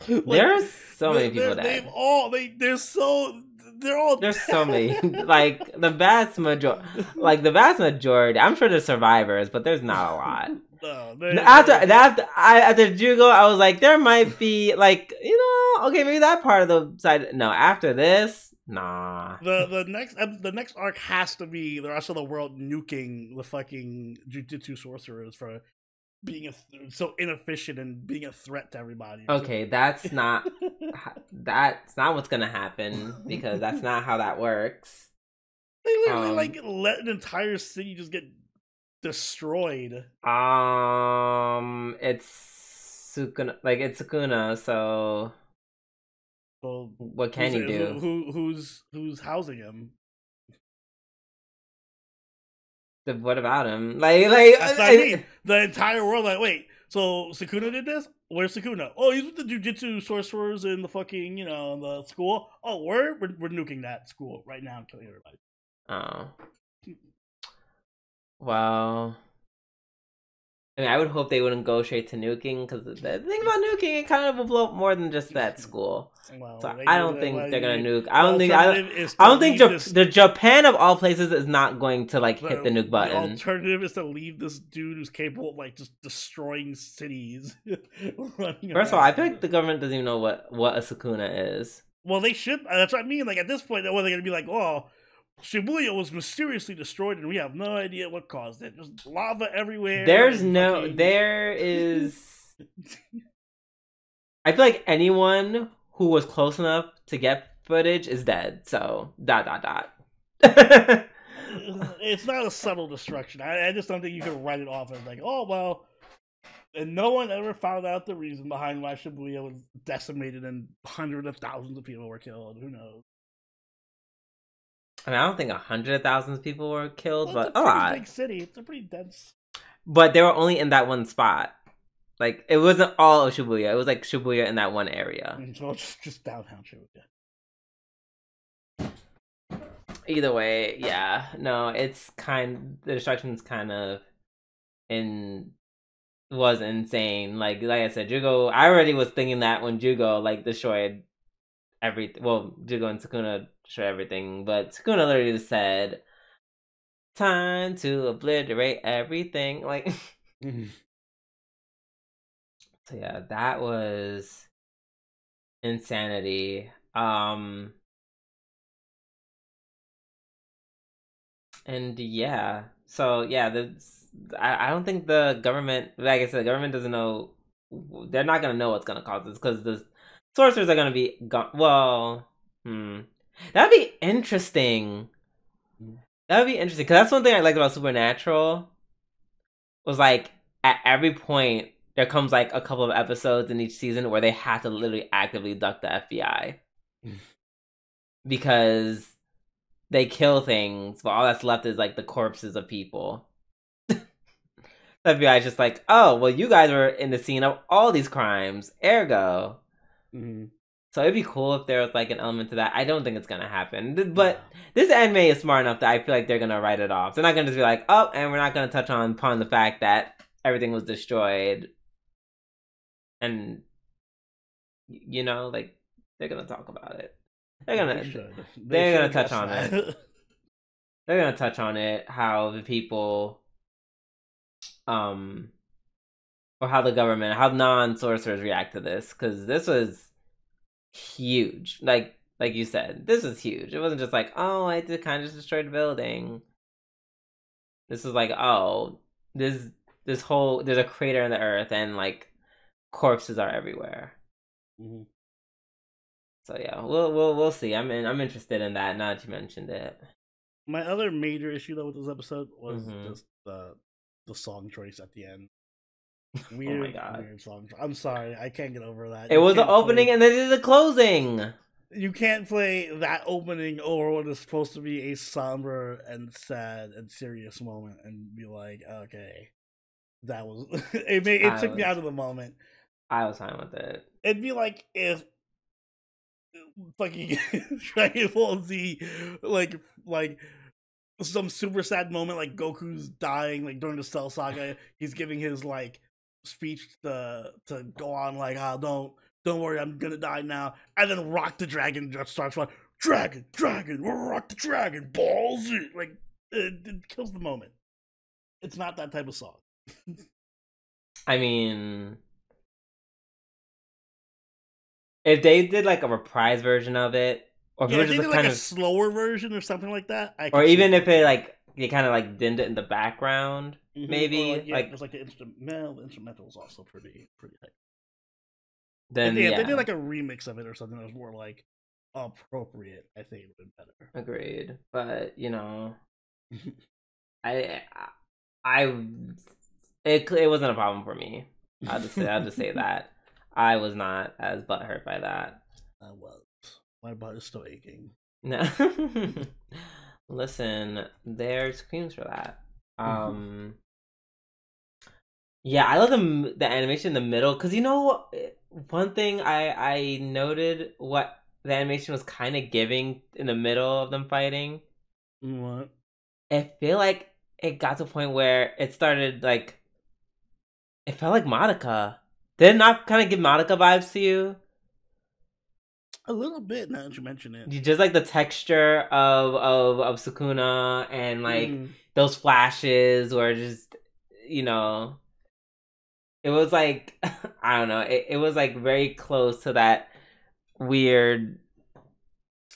Like, There's so many people they're- They've all they they're so they're all There's so many. like the vast majority, like the vast majority. I'm sure there's survivors, but there's not a lot. No, after after I after Jogo, I was like, there might be like you know, okay, maybe that part of the side. No, after this, nah. The the next the next arc has to be the rest of the world nuking the fucking jujutsu sorcerers for being a th- so inefficient and being a threat to everybody. Okay, that's not that's not what's gonna happen because that's not how that works. They literally um, like let an entire city just get destroyed. Um, it's Sukuna, like it's Sukuna, so. Well, what can you do? Who, who, who's who's housing him? The, what about him? Like, like That's I, I mean. The entire world, like, wait, so Sukuna did this? Where's Sukuna? Oh, he's with the jujutsu sorcerers in the fucking, you know, the school. Oh, we're, we're we're nuking that school right now, killing everybody. Oh. Well, I mean, I would hope they wouldn't go straight to nuking because the thing about nuking, it kind of will blow up more than just that school. Well, so I don't think they're gonna nuke. I don't think I don't, I don't think this, the Japan of all places is not going to like hit the nuke button. The alternative is to leave this dude who's capable of like just destroying cities. First of all, I feel like the government doesn't even know what what a Sukuna is. Well, they should. That's what I mean. Like at this point, what are they gonna be like? Oh, Shibuya was mysteriously destroyed, and we have no idea what caused it. There's lava everywhere. There's no. Fucking... There is. I feel like anyone who was close enough to get footage is dead. So dot dot dot. it's not a subtle destruction. I, I, just don't think you can write it off as like, oh well. And no one ever found out the reason behind why Shibuya was decimated and hundreds of thousands of people were killed. Who knows? I mean, I don't think a hundred thousands of people were killed, well, but a, a lot. Big city. It's a pretty dense. But they were only in that one spot. Like it wasn't all of Shibuya. It was like Shibuya in that one area. So just just downtown Shibuya. Either way, yeah. No, it's kind. The destruction's kind of in was insane. Like like I said, Jogo. I already was thinking that when Jogo like destroyed everything. Well, Jogo and Sukuna destroyed everything, but Sukuna literally just said, "Time to obliterate everything." Like, mm-hmm. so yeah, that was insanity. Um, and yeah, so yeah, the I, I don't think the government, like I said, the government doesn't know. They're not gonna know what's gonna cause this because the sorcerers are gonna be gone. Well, hmm. That'd be interesting. That would be interesting because that's one thing I liked about Supernatural. Was like at every point there comes like a couple of episodes in each season where they have to literally actively duck the FBI because they kill things, but all that's left is like the corpses of people. the FBI is just like, oh, well, you guys were in the scene of all these crimes, ergo. Mm-hmm. So it'd be cool if there was like an element to that. I don't think it's gonna happen, but this anime is smart enough that I feel like they're gonna write it off. They're not gonna just be like, oh, and we're not gonna touch on upon the fact that everything was destroyed, and you know, like they're gonna talk about it. They're gonna they they're they gonna touch on that. it. they're gonna touch on it. How the people, um, or how the government, how non sorcerers react to this, because this was huge. Like like you said, this was huge. It wasn't just like, oh, I did kind of just destroyed a building. This was like, oh, this this whole there's a crater in the earth and like corpses are everywhere. Mm-hmm. So yeah, we'll we'll we'll see. I'm in, I'm interested in that. Now that you mentioned it. My other major issue though with this episode was mm-hmm. just the the song choice at the end. Weird, oh my god, weird song. I'm sorry, I can't get over that. It you was the opening play... and then did the closing. You can't play that opening over what is supposed to be a somber and sad and serious moment and be like, okay, that was it. Made, it took was, me out of the moment. I was fine with it. It'd be like if fucking Dragon Ball Z, like like some super sad moment, like Goku's dying, like during the Cell Saga, he's giving his like speech to to go on like, "Ah, oh, don't don't worry, I'm gonna die now," and then Rock the Dragon just starts like, "Dragon, Dragon, Rock the Dragon, balls it!" Like it, it kills the moment. It's not that type of song. I mean, if they did like a reprise version of it, or if yeah, it if was they just like a of, slower version or something like that, I or even if it like they kind of like dimmed it in the background, Mhm. Or, maybe like, yeah, like because like the instrumental, the instrumental was also pretty pretty. Then yeah, yeah, they did like a remix of it or something that was more like appropriate, I think it would have been better. agreed. But you know, I I it it wasn't a problem for me. I'll just say I'll just say that I was not as butthurt by that. I was. My butt is still aching. No, listen, there's creams for that. Um, yeah, I love the the animation in the middle because you know one thing I I noted what the animation was kind of giving in the middle of them fighting. What? I feel like it got to a point where it started like it felt like Monica. Did it not kind of give Monica vibes to you? A little bit now that you mention it. You just like the texture of of of Sukuna and like Mm. those flashes were just you know it was like I don't know, it, it was like very close to that weird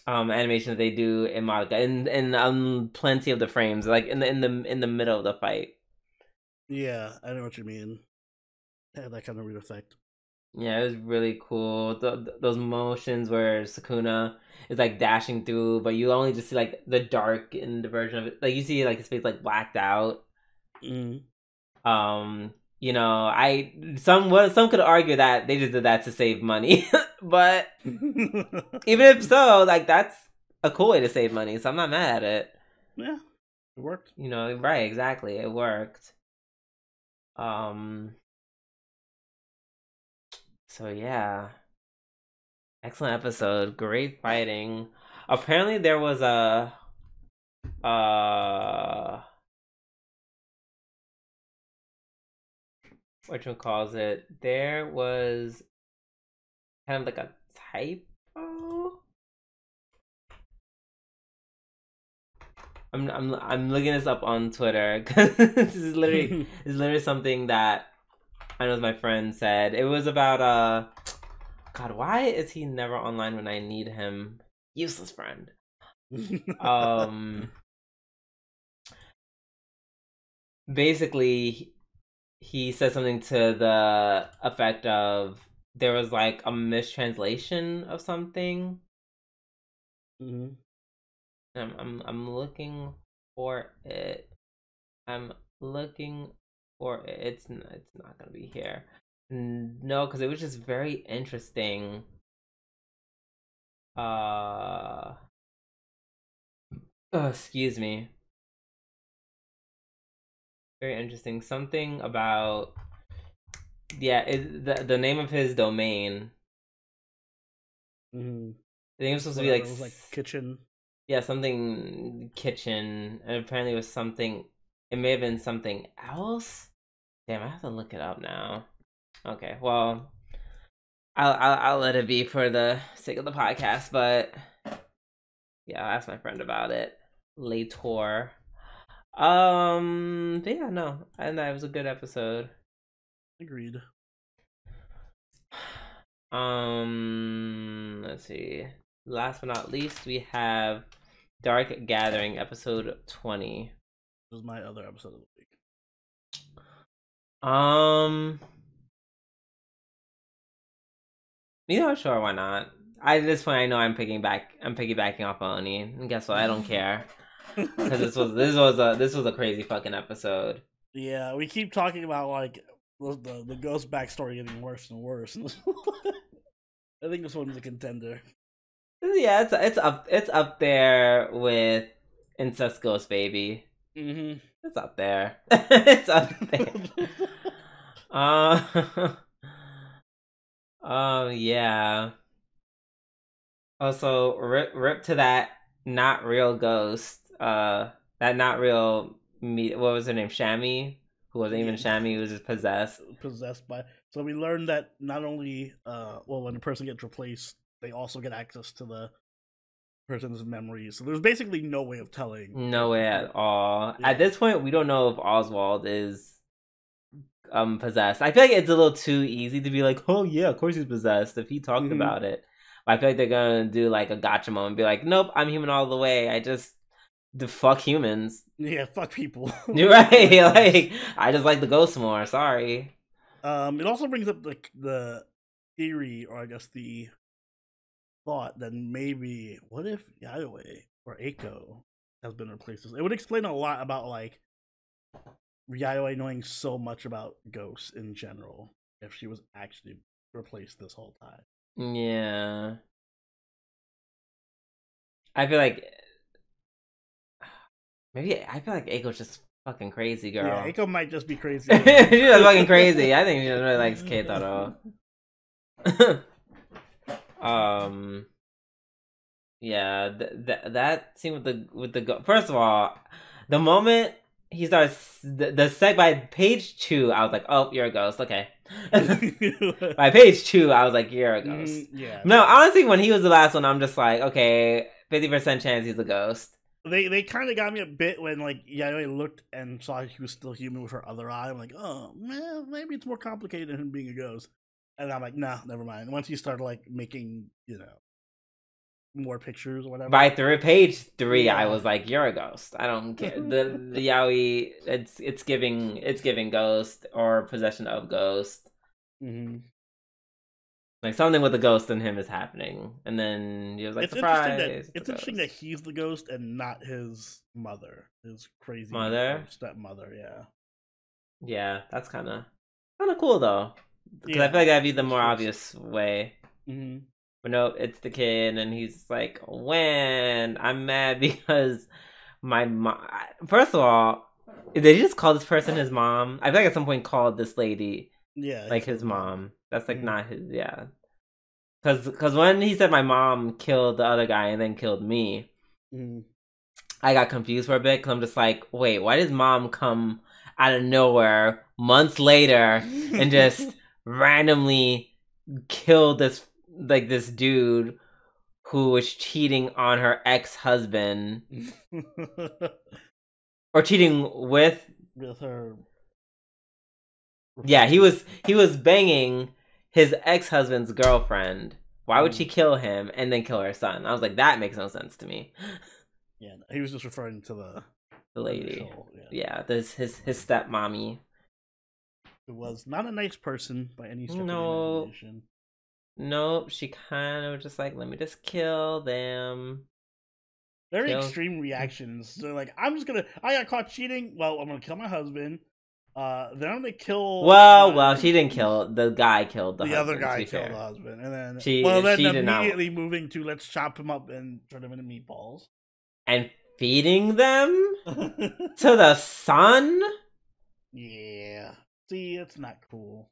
um animation that they do in Monica in in um plenty of the frames, like in the in the in the middle of the fight. Yeah, I know what you mean. Had that kind of weird effect. Yeah, it was really cool. Th those motions where Sukuna is like dashing through, but you only just see like the dark in the version of it. Like you see like his face like blacked out. Mm. Um, you know, I some well, some could argue that they just did that to save money, but even if so, like that's a cool way to save money. So I'm not mad at it. yeah, it worked. You know, right? Exactly, it worked. Um. So yeah, excellent episode. Great fighting. Apparently, there was a uh what you calls it? There was kind of like a typo. I'm I'm I'm looking this up on Twitter because this is literally this is literally something that I know my friend said. It was about uh God, why is he never online when I need him? Useless friend. Um basically he- said something to the effect of there was like a mistranslation of something. Mhm. I'm I'm I'm looking for it. I'm looking for it. It's it's not gonna be here. No, because it was just very interesting. Uh, oh, excuse me. Very interesting. Something about yeah. It, the the name of his domain. Mhm. I think it was supposed to be like like kitchen. yeah something kitchen and apparently it was something it may have been something else damn i have to look it up now okay well i'll i'll, I'll let it be for the sake of the podcast but yeah i'll ask my friend about it later um yeah no and that was a good episode Agreed. Um, let's see. Last but not least, we have Dark Gathering, episode 20. This is my other episode of the week. Um, you know, sure, why not? I, at this point, I know I'm picking back. I'm piggybacking off Oni, and guess what? I don't care because this was this was a this was a crazy fucking episode. yeah, we keep talking about like the the, ghost backstory getting worse and worse. I think this one's a contender. Yeah, it's it's up it's up there with Incest Ghost Baby. Mm-hmm. It's up there. it's up there. Uh, um, yeah. Also, rip, rip to that not real ghost. Uh, that not real. Me, what was her name? Shammy, who wasn't even. Shammy, who was just possessed. possessed by. So we learned that not only, uh, well, when a person gets replaced, they also get access to the person's memories. So there's basically no way of telling. No way at all. Yeah. At this point, we don't know if Oswald is um possessed. I feel like it's a little too easy to be like, oh yeah, of course he's possessed if he talked Mhm. about it. But I feel like they're gonna do like a gotcha moment and be like, nope, I'm human all the way. I just the fuck humans. Yeah, fuck people. You're right. like I just like the ghosts more. Sorry. Um, it also brings up the the theory, or I guess the thought that maybe what if Yayoi or Eiko has been replaced? It would explain a lot about like Yayoi knowing so much about ghosts in general if she was actually replaced this whole time. Yeah. I feel like maybe I feel like Eiko's just fucking crazy, girl. Yeah, Eiko might just be crazy. she's just fucking crazy. I think she just really likes Keitaro. um, yeah, th- th- that scene with the with the go- first of all, the moment he starts the, the sec by page two, I was like, oh, you're a ghost. Okay. by page two, I was like, you're a ghost. Mm, yeah. No, honestly, when he was the last one, I'm just like, okay, fifty percent chance he's a ghost. They they kind of got me a bit when like Yayoi looked and saw he was still human with her other eye. I'm like, oh man, maybe it's more complicated than him being a ghost. And I'm like, nah, never mind. Once he started like making, you know, more pictures or whatever. By through page three, I was like, "You're a ghost. I don't care." the the yaoi, it's it's giving it's giving ghost or possession of ghost. hmm Like something with a ghost in him is happening, and then he was like, it's "Surprise!" interesting that it's interesting that he's the ghost and not his mother, his crazy Mother? stepmother. Yeah. Yeah, that's kind of kind of cool though, because I feel like that'd be the more obvious way. hmm But no, it's the kid, and he's like, "When I'm mad because my mom." First of all, did he just call this person his mom? I feel like at some point called this lady Yeah. like his mom. That's like Mhm. not his. Yeah, because because when he said my mom killed the other guy and then killed me, Mhm. I got confused for a bit because I'm just like, wait, why does mom come out of nowhere months later and just randomly kill this like this dude who was cheating on her ex husband or cheating with with her. yeah he was he was banging his ex husband's girlfriend. Why would she mm. kill him and then kill her son? I was like, that makes no sense to me. Yeah, he was just referring to the The lady, yeah. yeah, this his his stepmommy. who was not a nice person by any stretch No. of the imagination. Nope, she kind of just like, let me just kill them. Very Kill- extreme reactions. They're like, I'm just gonna. I got caught cheating. Well, I'm gonna kill my husband. Uh, then I'm gonna kill. Well, my- well, she didn't kill the guy. Killed the, The, other husband, to guy killed the husband, and then She- well, then she immediately moving to let's chop him up and turn him into meatballs. and feeding them to the sun. yeah. See, it's not cool.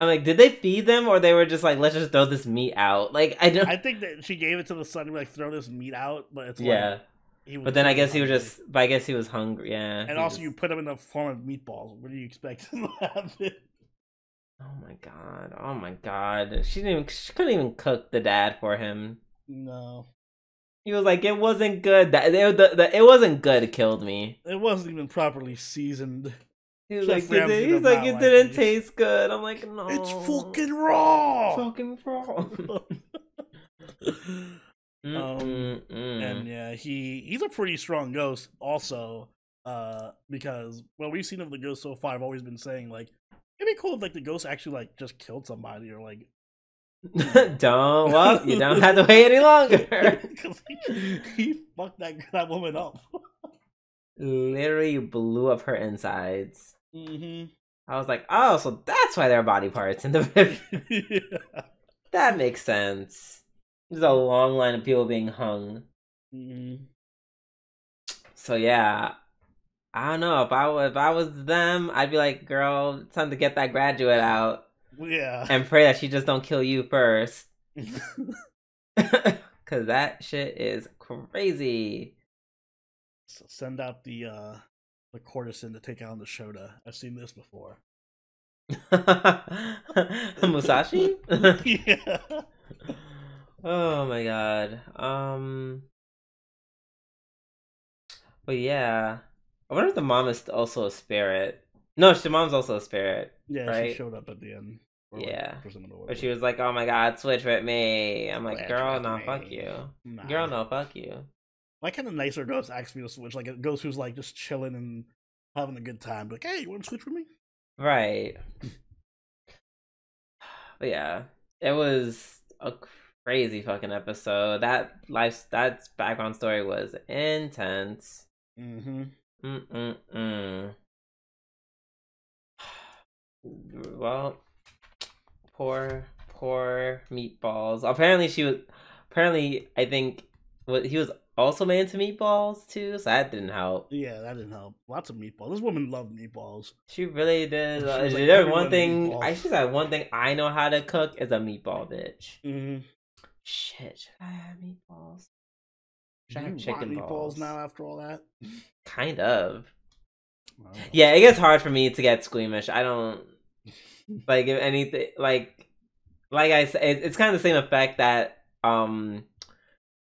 I'm like, did they feed them or they were just like, let's just throw this meat out? Like, I don't. I think that she gave it to the to like throw this meat out, but it's yeah, Like, but then I guess he was just. But I guess he was hungry. Yeah, And also, you put him in the form of meatballs. What do you expect to happen? Oh my god! Oh my god! She didn't. Even, she couldn't even cook the dad for him. No, He was like, it wasn't good. That it, the, the, it wasn't good. It killed me. it wasn't even properly seasoned. He was like, did- he's like, it like didn't these. taste good. I'm like, no, It's fucking raw. fucking raw. Um, and yeah, he he's a pretty strong ghost. Also, uh, because well, we've seen of the ghost so far. I've always been saying like it'd be cool if like the ghost actually like just killed somebody or like don't. Well, you don't have to wait any longer. because he, he fucked that that woman up. Literally blew up her insides. hmm I was like, oh, so that's why there are body parts in the. yeah. that makes sense. There's a long line of people being hung. hmm So yeah, I don't know if I was if I was them, I'd be like, girl, it's time to get that graduate out Yeah. and pray that she just don't kill you first, cause that shit is crazy. So send out the uh the courtesan to take on the Shota. I've seen this before. Musashi. yeah. Oh my god. Um. But yeah, I wonder if the mom is also a spirit. No, she mom's also a spirit. Yeah, Right. she showed up at the end. or, Yeah. presented or she was like, "Oh my god, switch with me." I'm like, Switch "Girl, no, me." fuck you. Nah. Girl, no, fuck you." My kind of nicer ghost asks me to switch. Like a ghost who's like just chilling and having a good time. Like, hey, you want to switch with me? Right. But yeah, it was a crazy fucking episode. That life, that background story was intense. Mm-hmm. Mm mm mm. Well, poor, poor meatballs. Apparently, she was. Apparently, I think what he was also made into meatballs too, so that didn't help. Yeah, that didn't help. Lots of meatballs. This woman loved meatballs. She really did. She like, one thing. meatballs." I she said one thing I know how to cook is a meatball, bitch. Mm-hmm. Shit, I have meatballs? Do Should I you have want chicken meatballs balls now after all that? Kind of. I. Yeah, it gets hard for me to get squeamish. I don't like if anything like like I said. It, it's kind of the same effect that um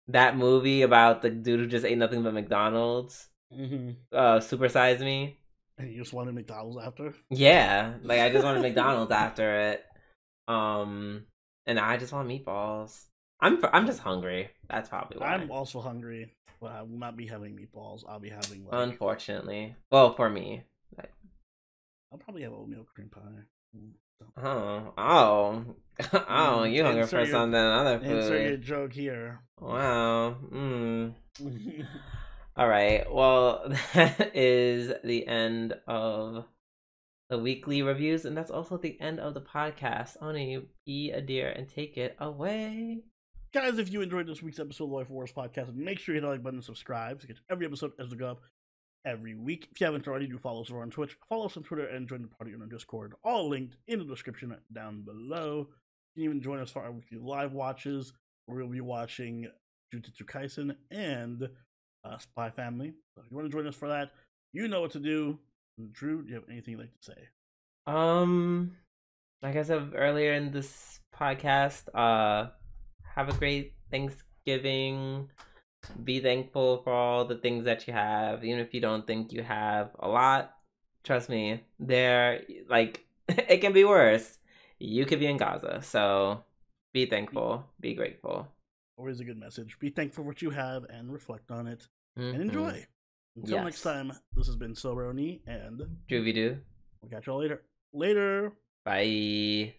that movie about the dude who just ate nothing but McDonald's. Mm-hmm. Uh, Supersize Me. And you just wanted McDonald's after? Yeah, like I just wanted McDonald's after it. Um, and I just want meatballs. I'm I'm just hungry. That's probably why. I'm also hungry, but I will not be having meatballs. I'll be having like Unfortunately, well for me. I'll probably have oatmeal cream pie. Mm, Oh, oh, oh! You hungry for your- something other Insert your joke here. Wow. Mm. All right. Well, that is the end of the weekly reviews, and that's also the end of the podcast. Oni, be a dear and take it away. Guys, if you enjoyed this week's episode of Waifu Wars Podcast, make sure you hit the like button and subscribe to get every episode as they go up every week. If you haven't already, do follow us over on Twitch, follow us on Twitter, and join the party on our Discord. All linked in the description down below. You can even join us for our weekly live watches, where we'll be watching Jujutsu Kaisen and uh, Spy Family. So if you want to join us for that, you know what to do. Drew, do you have anything you'd like to say? Um, like I said earlier in this podcast, uh, have a great Thanksgiving. Be thankful for all the things that you have, even if you don't think you have a lot. Trust me, there, like, it can be worse. You could be in Gaza, so be thankful, be grateful, Always a good message. Be thankful for what you have and reflect on it and Mhm. enjoy. Until next time, this has been Soberoni, and Juvie doo. we'll catch y'all later. Later. Bye.